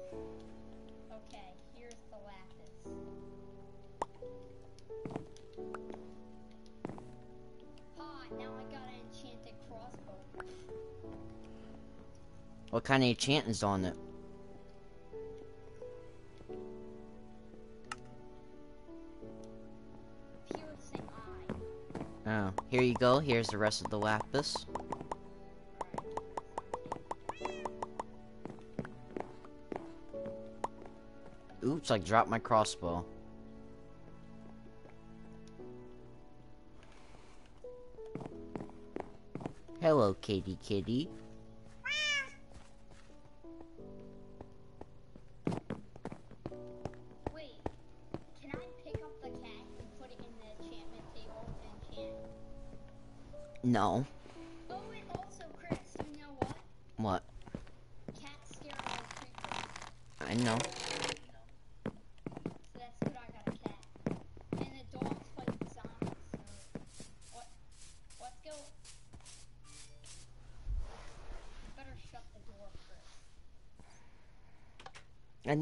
What kind of enchant is on it? Oh, here you go. Here's the rest of the lapis. Oops, I dropped my crossbow. Hello, kitty kitty.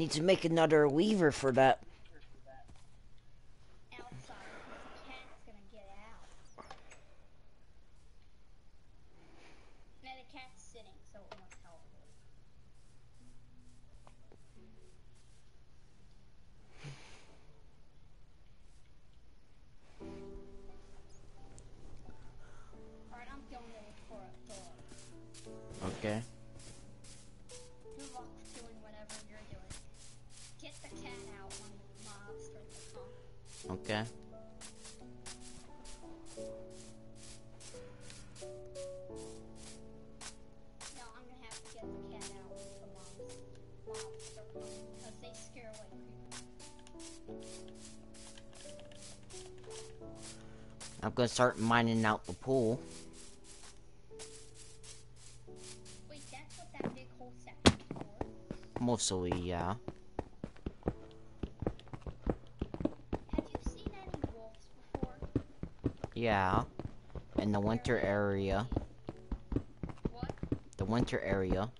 need to make another weaver for that. mining out the pool. Wait, that's what that big hole for? Mostly, yeah. Have you seen any wolves before? Yeah. In the winter area. What? The winter area.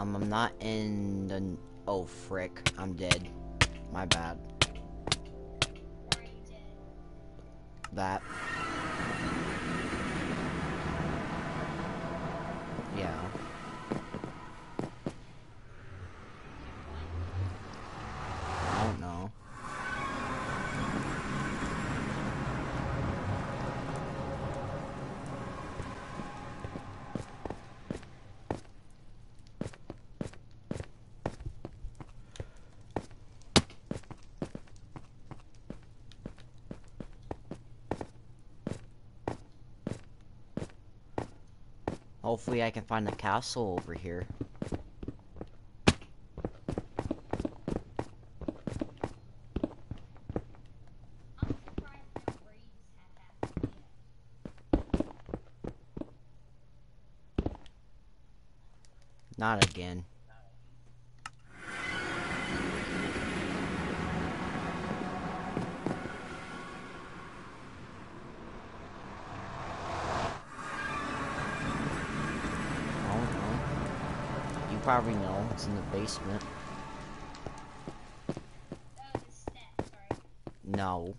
Um, I'm not in the... Oh, frick. I'm dead. My bad. That. Hopefully I can find the castle over here. Not again. In the basement. No.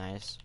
nice.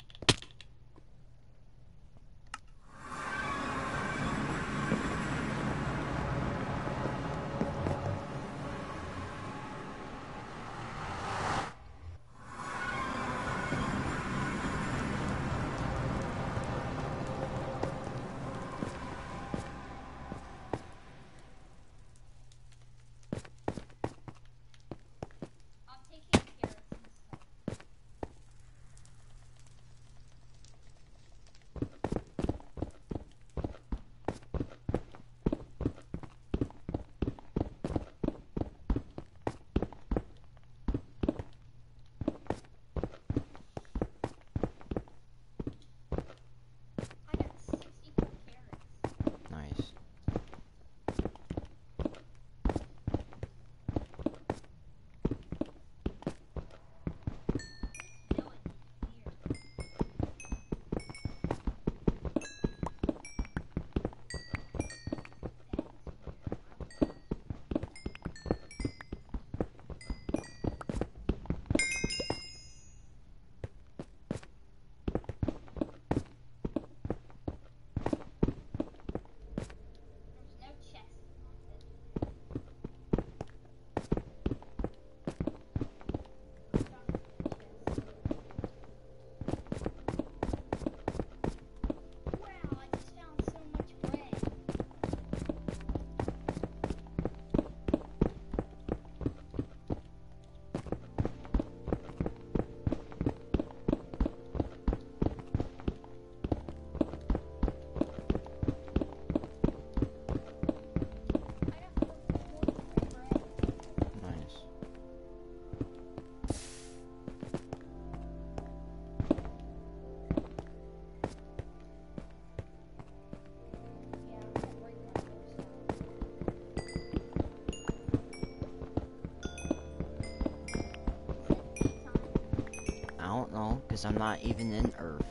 Because I'm not even in Earth.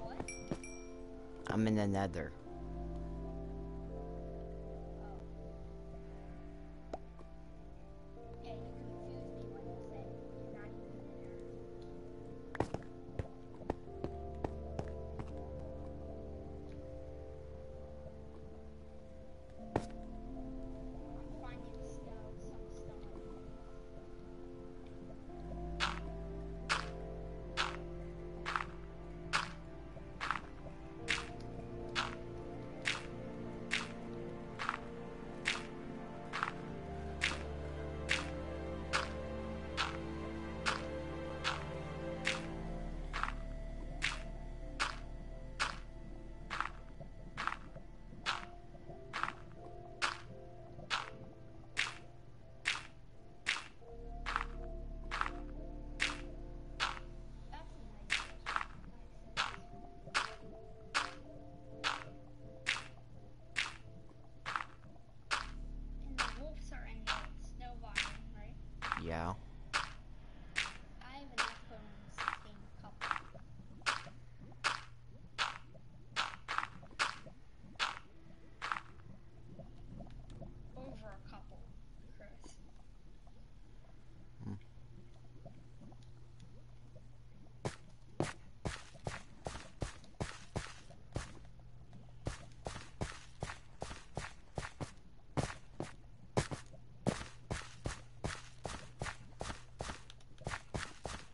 What? I'm in the Nether.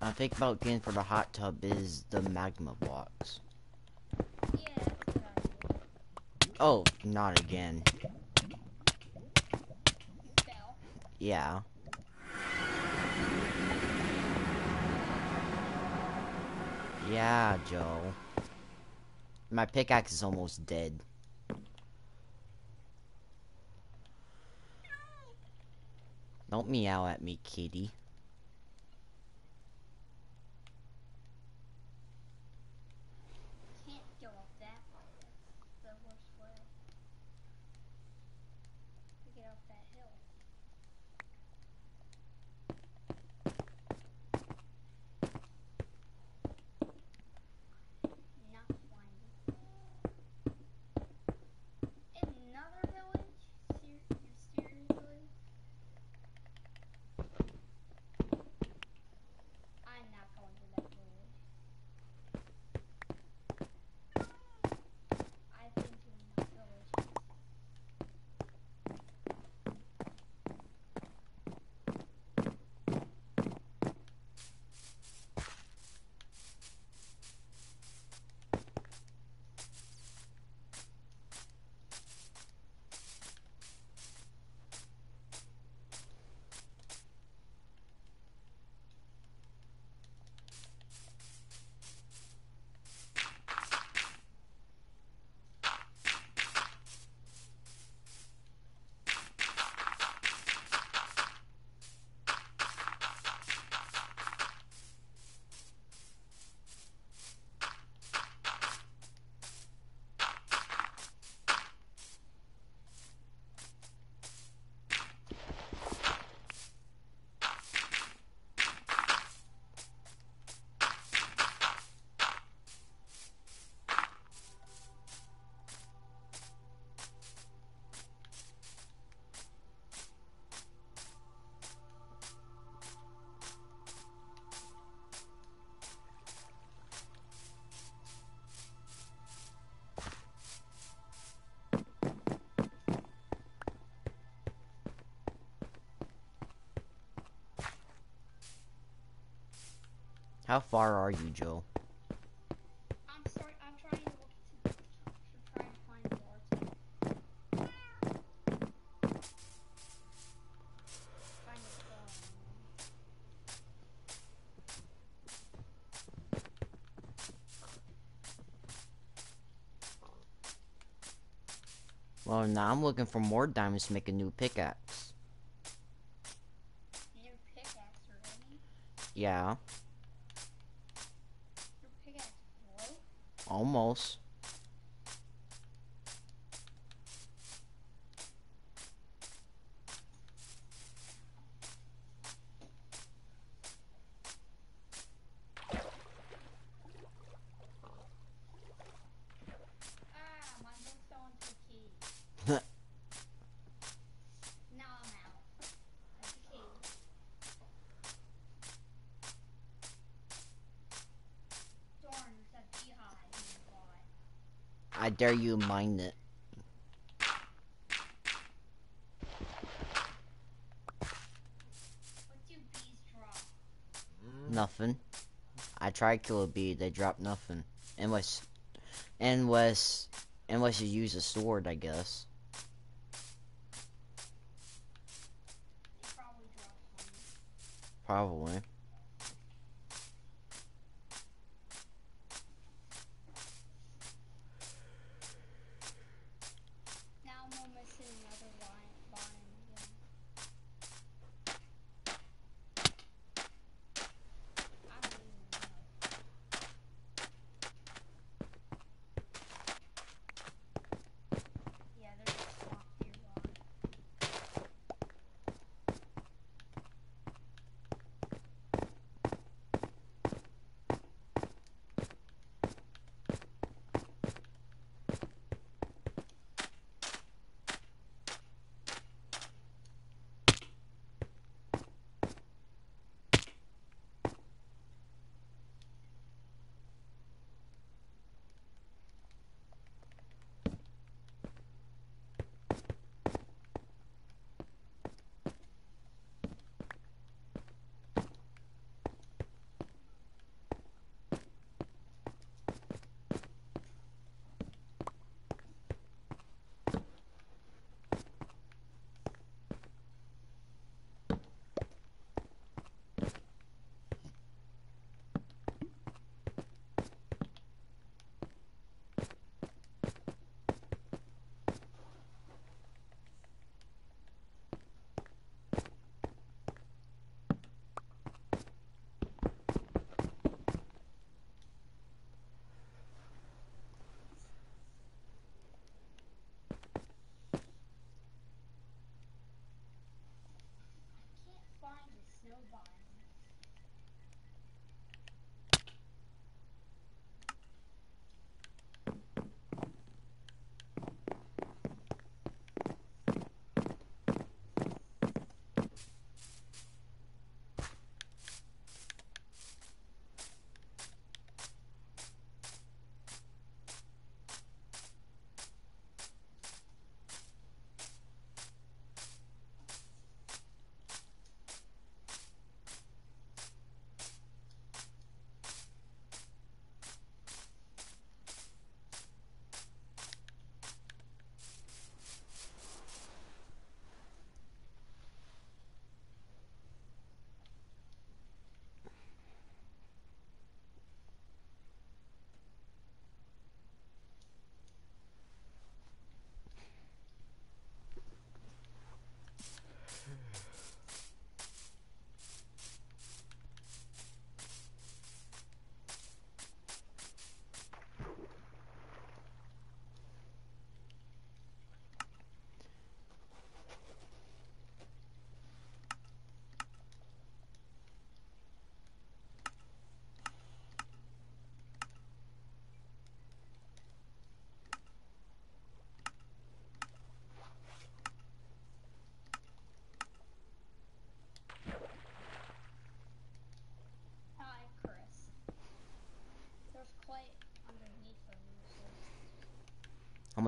I think about getting for the hot tub is the magma blocks. Oh, not again. Yeah. Yeah, Joe. My pickaxe is almost dead. Don't meow at me, kitty. How far are you, Joe? I'm sorry. I'm trying to look to, to try and find more. Find a bone. Well, now I'm looking for more diamonds to make a new pickaxe. New pickaxe already? Yeah, dare you mine it. Nothing. I tried kill a bee, they dropped nothing. Unless, unless, unless you use a sword, I guess. Probably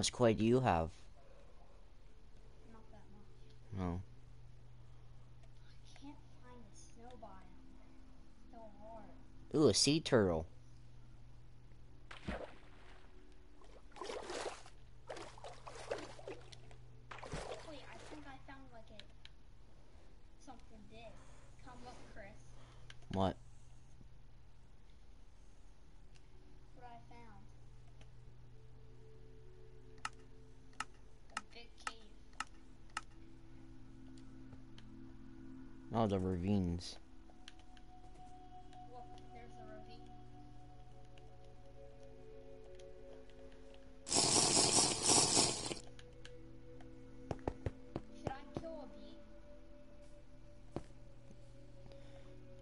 much clay do you have? not that much. No. I can't find the snow biome. It's so hard. Ooh, a sea turtle. Wait, I think I found like a something big. Come look, Chris. What? What I found. A big cave. Oh, the ravines. Look, ravine. Should I kill a bee?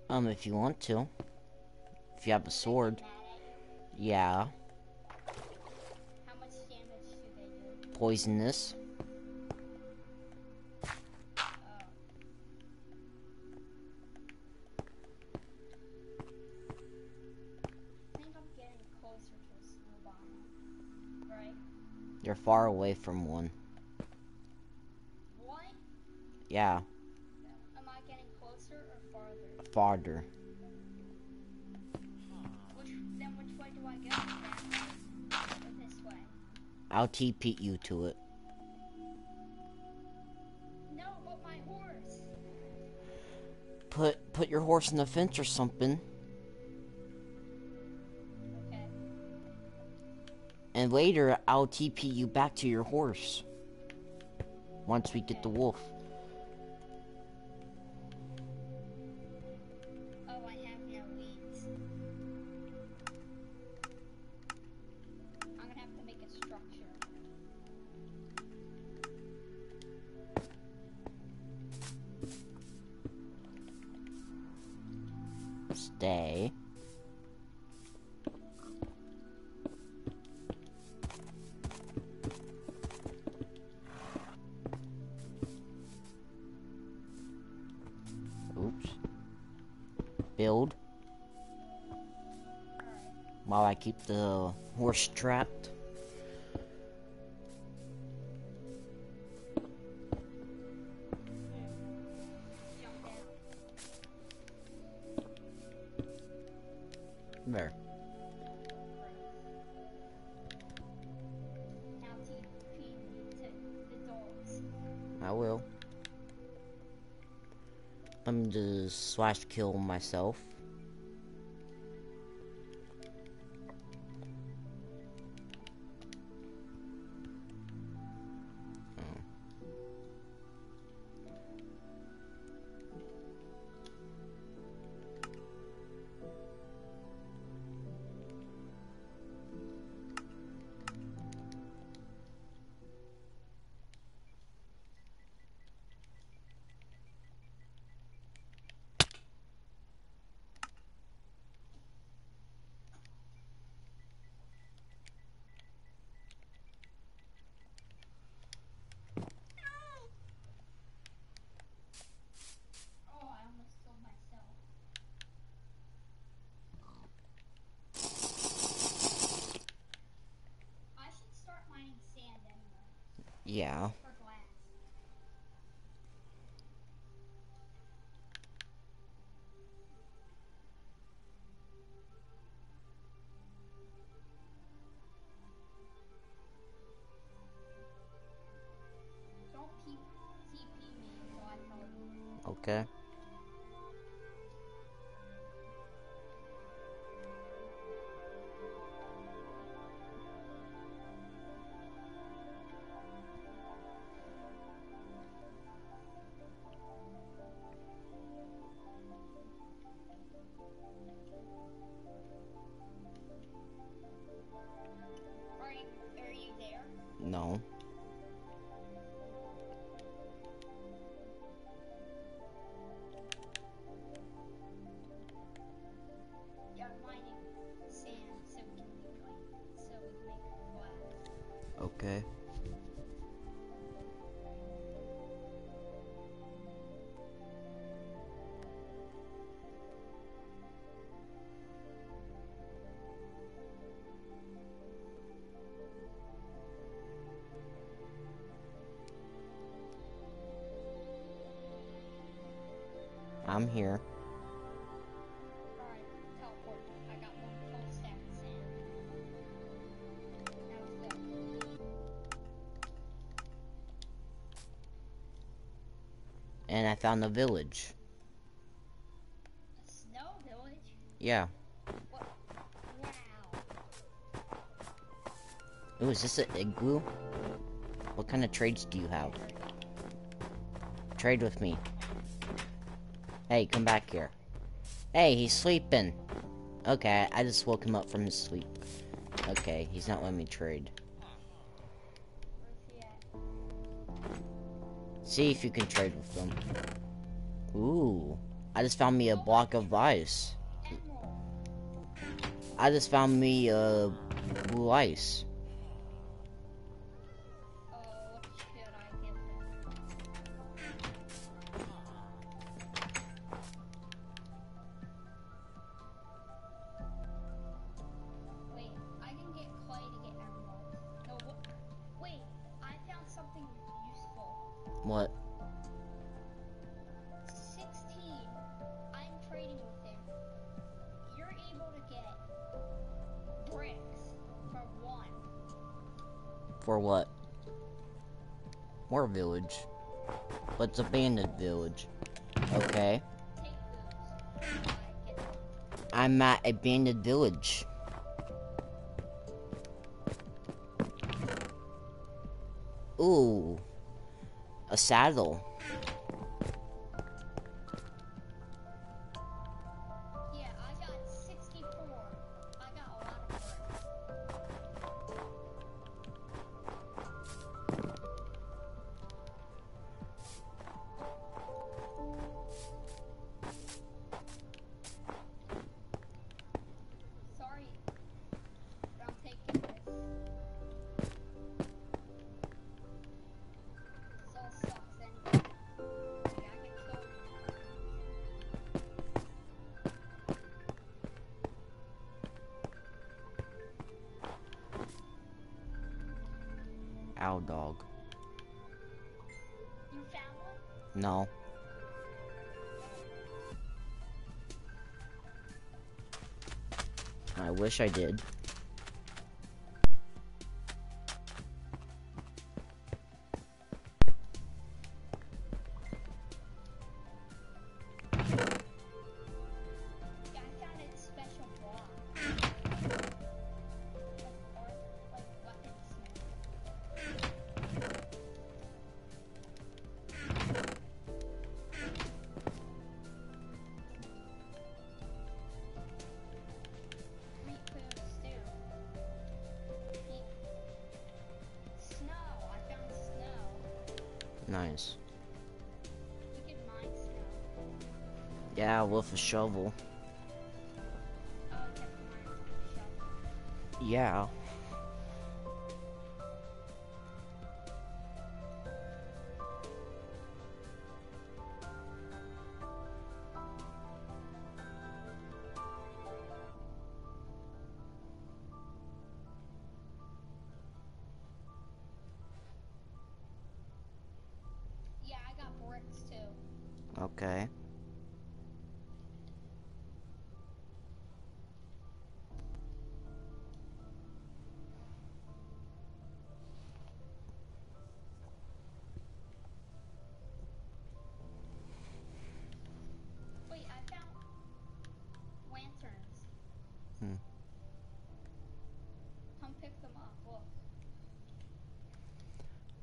Um, if you want to. If you have a sword. Mad at you? Yeah. How much damage do they do? Poisonous. Away from one. What? Yeah, Am I getting closer or farther? Farther. Which, then which way do I go? Or this way? I'll TP you to it. No, but my horse. Put put your horse in the fence or something, and later I'll TP you back to your horse. Once we get the wolf. The horse trapped. There. Now TP me to the dogs. I will. Me just slash kill myself. Go. And I found a village. Village? Yeah. What? Wow. Ooh, is this an igloo? What kind of trades do you have? Trade with me. Hey, come back here. Hey, he's sleeping. Okay, I just woke him up from his sleep. Okay, he's not letting me trade. See if you can trade with them. Ooh, I just found me a block of ice. I just found me a blue ice. A saddle. Wish I did. With a shovel. Yeah,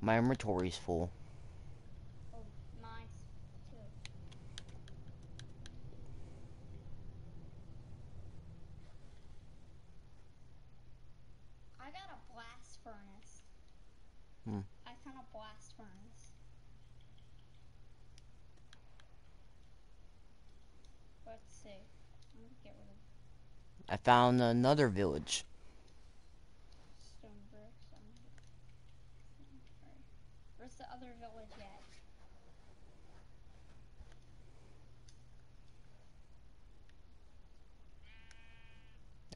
My inventory's full. Oh, mine's too. I got a blast furnace. Hmm. I found a blast furnace. Let's see. I'm gonna get rid of I found another village. stone bricks. I'm gonna- Alright. Where's the other village at?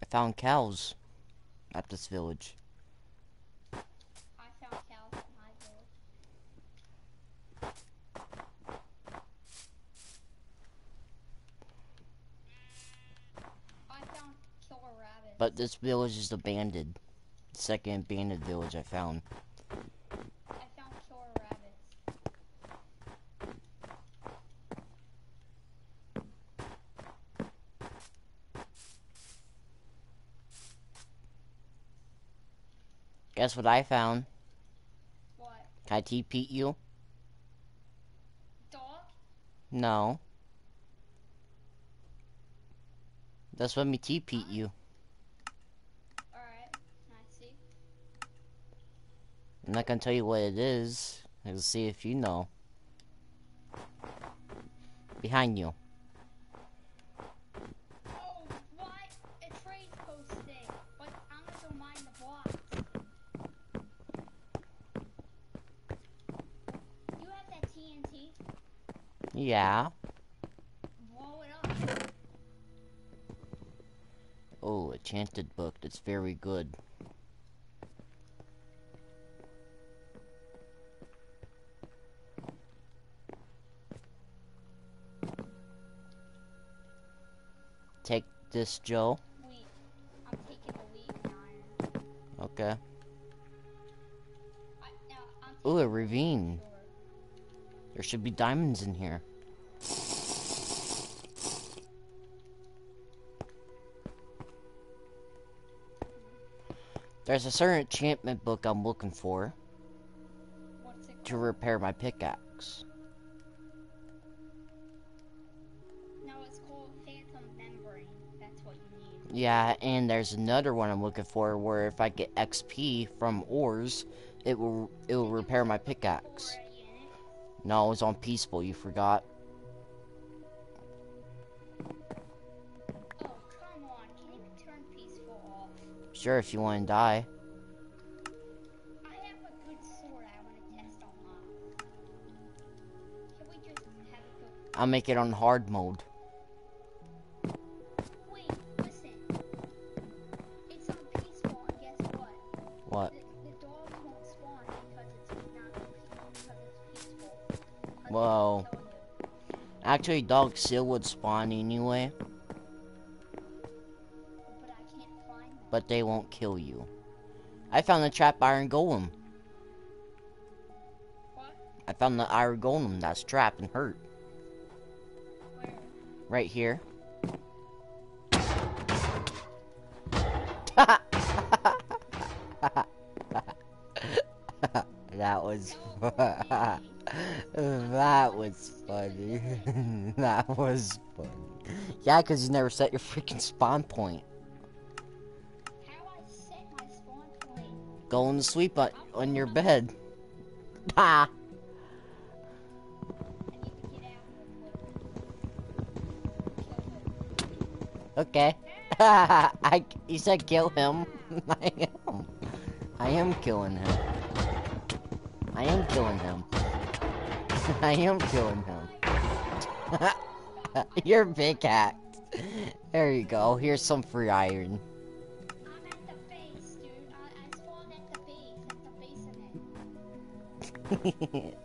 I found cows at this village. I found cows my village. I found killer rabbits. But this village is abandoned. Second abandoned village I found. I found killer rabbits. Guess what I found? What? Can I TP you? Dog? No. That's what me TP you. Alright, I see. I'm not gonna tell you what it is. Let's see if you know. Behind you. Yeah. Oh, a chanted book that's very good. Take this, Joe. Okay. Ooh, a ravine. There should be diamonds in here. There's a certain enchantment book I'm looking for to repair my pickaxe. No, it's called Phantom Membrane. That's what you need. Yeah, and there's another one I'm looking for where if I get XP from ores, it will it will repair my pickaxe. Already in it? No, it was on peaceful. You forgot. Oh, come on. Can you turn peaceful off? Sure, if you want to die. I have a good sword I want to test on. Can we just have it go? I'll make it on hard mode. You. Actually, dogs still would spawn anyway, But but they won't kill you. I found the trap iron golem. What? I found the iron golem that's trapped and hurt. Where? Right here. that was was funny. Yeah, because you never set your freaking spawn point. How I set my spawn point? Go in the sleep on, on your bed. Ha! I need to get out real quick. Kill him. Okay. I, you said kill him. I am. I am killing him. I am killing him. I am killing him. You're big cat. There you go. Here's some free iron.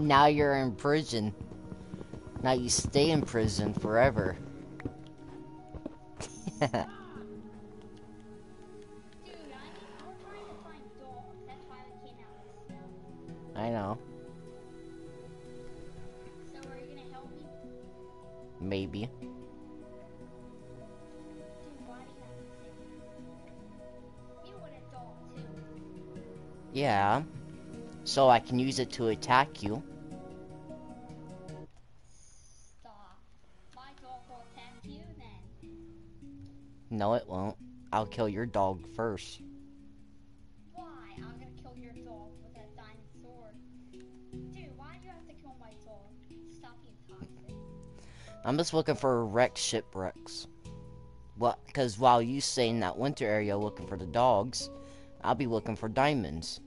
Now you're in prison. Now you stay in prison forever. I need, too. Yeah. So I can use it to attack you. No, it won't. I'll kill your dog first. I'm just looking for wrecked shipwrecks. Well, because while you stay in that winter area looking for the dogs, I'll be looking for diamonds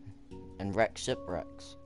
and wrecked shipwrecks.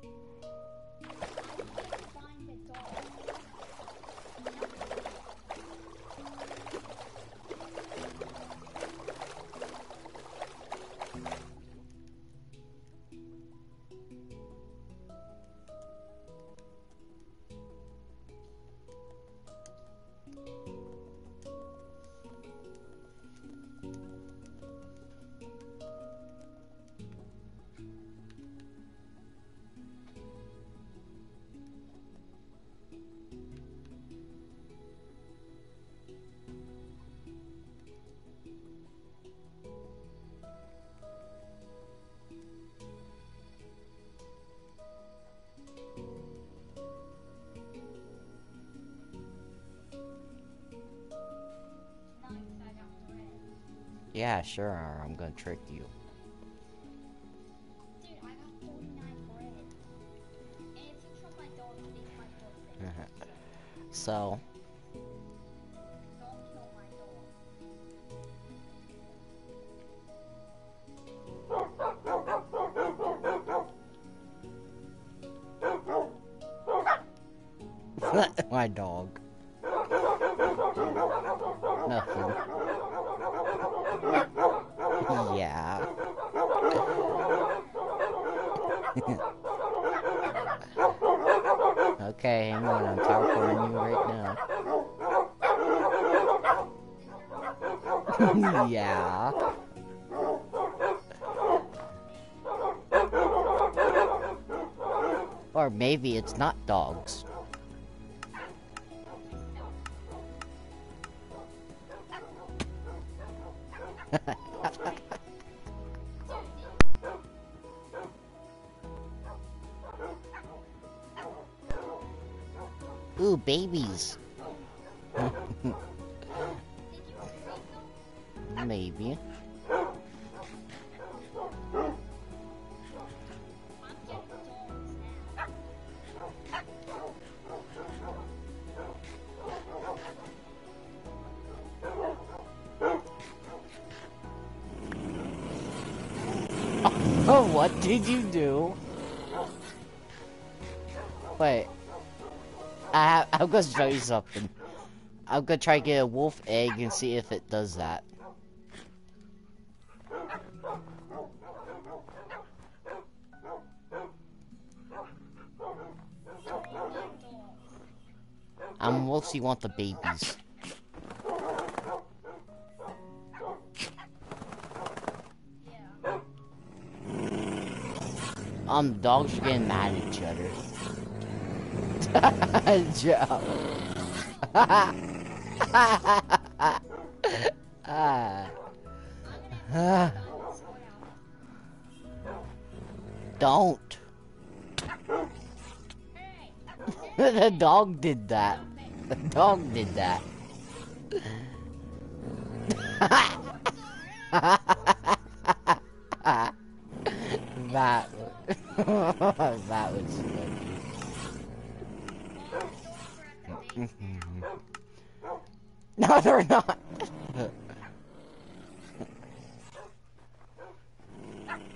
Yeah, sure, I'm gonna trick you. Dude, I got 49 bread. And if you my dog, you take my birthday. So, Ooh, babies. Gonna try to get a wolf egg and see if it does that. I'm mostly want the babies. Um, dogs are getting mad at each other. Joe. Don't. The dog did that. The dog did that. that that was funny. all the dogs are at the base now. No, they're not.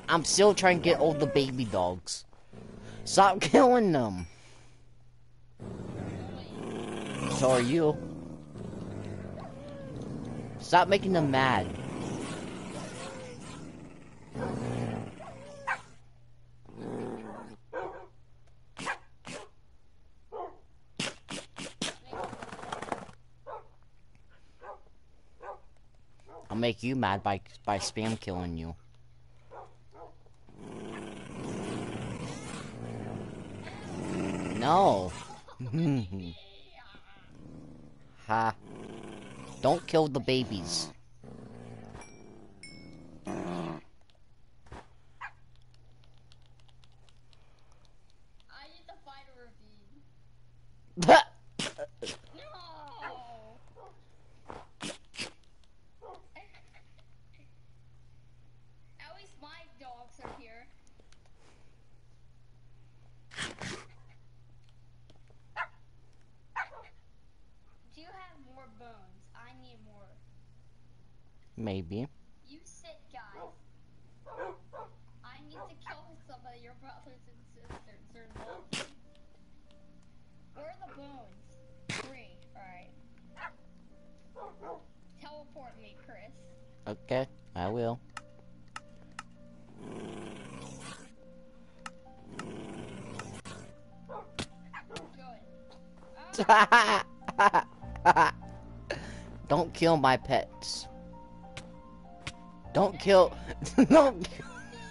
I'm still trying to get all the baby dogs. Stop killing them. So are you. Stop making them mad. I'll make you mad by by spam killing you. No. ha. Don't kill the babies. I need to find a ravine. No! At least my dogs are here. Do you have more bones? I need more. Maybe. You sit, guys. I need to kill some of your brothers and sisters. They're. Where are the bones? Three. Alright. Teleport me, Chris. Okay, I will. Don't kill my pets. Don't kill. Don't.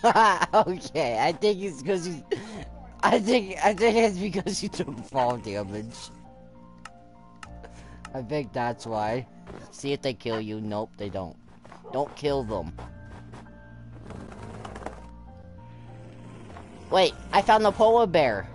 okay, I think it's because you. I think I think it's because you took fall damage. I think that's why. See if they kill you. Nope, they don't. Don't kill them. Wait, I found the polar bear.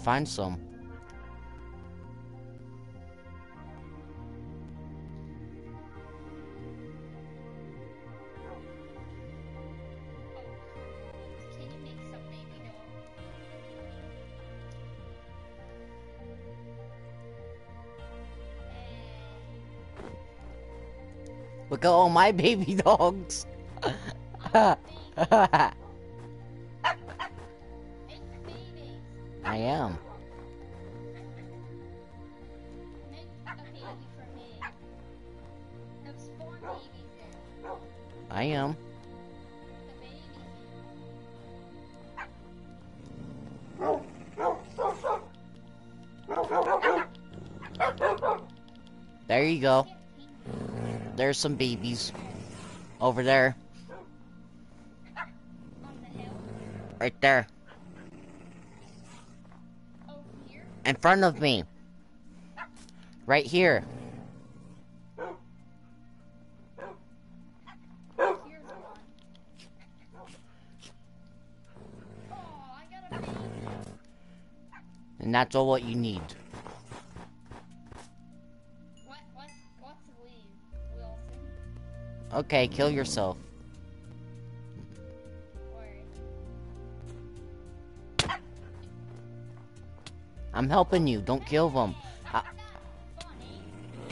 find some. Look at all my baby dogs. you go. There's some babies. Over there. Right there. In front of me. Right here. And that's all what you need. Okay, kill yourself. I'm helping you. Don't kill them. I.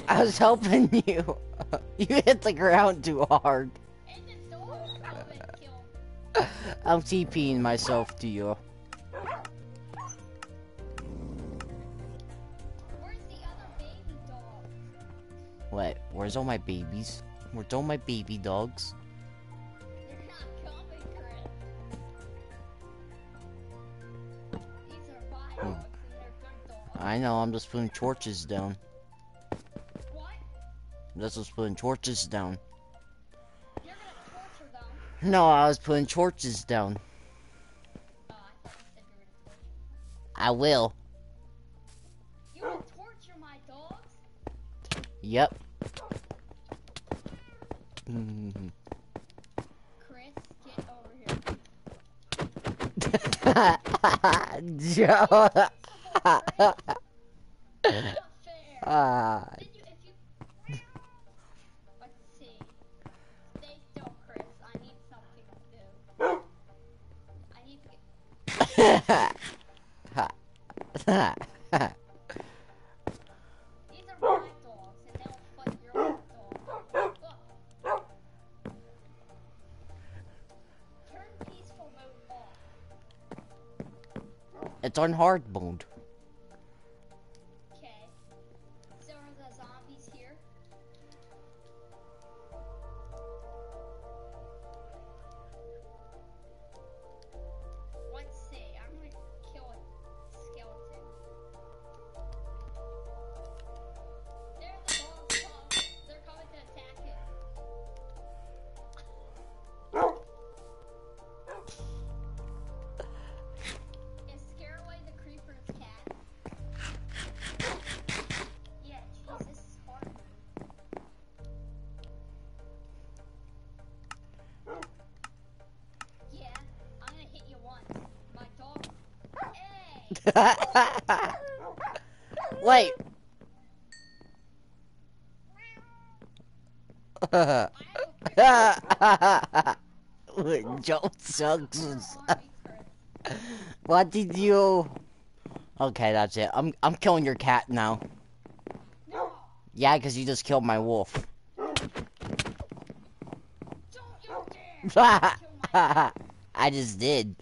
I was helping you. you hit the ground too hard. I'm TPing myself to you. What? Where's all my babies? Where's all my baby dogs? They're not coming, Chris. My dogs, and they're good dogs. I know, I'm just putting torches down. What? I'm just putting torches down. You're gonna torture them? No, I was putting torches down. Oh, I thought you said you were gonna torture them. I will. You will torture my dogs? Yep. Mhm. Chris, get over here. Joe. on hard mode. Joe sucks. What did you? Okay, that's it. I'm I'm killing your cat now. No! Yeah, because you just killed my wolf. My I just did.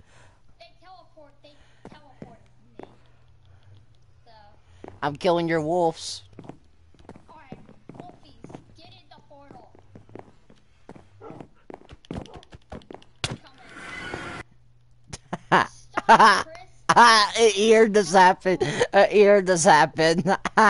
I'm killing your wolves. alright, Wolfies, get in the portal. Come in. Stop, Chris. I heard this happen. I heard this happen.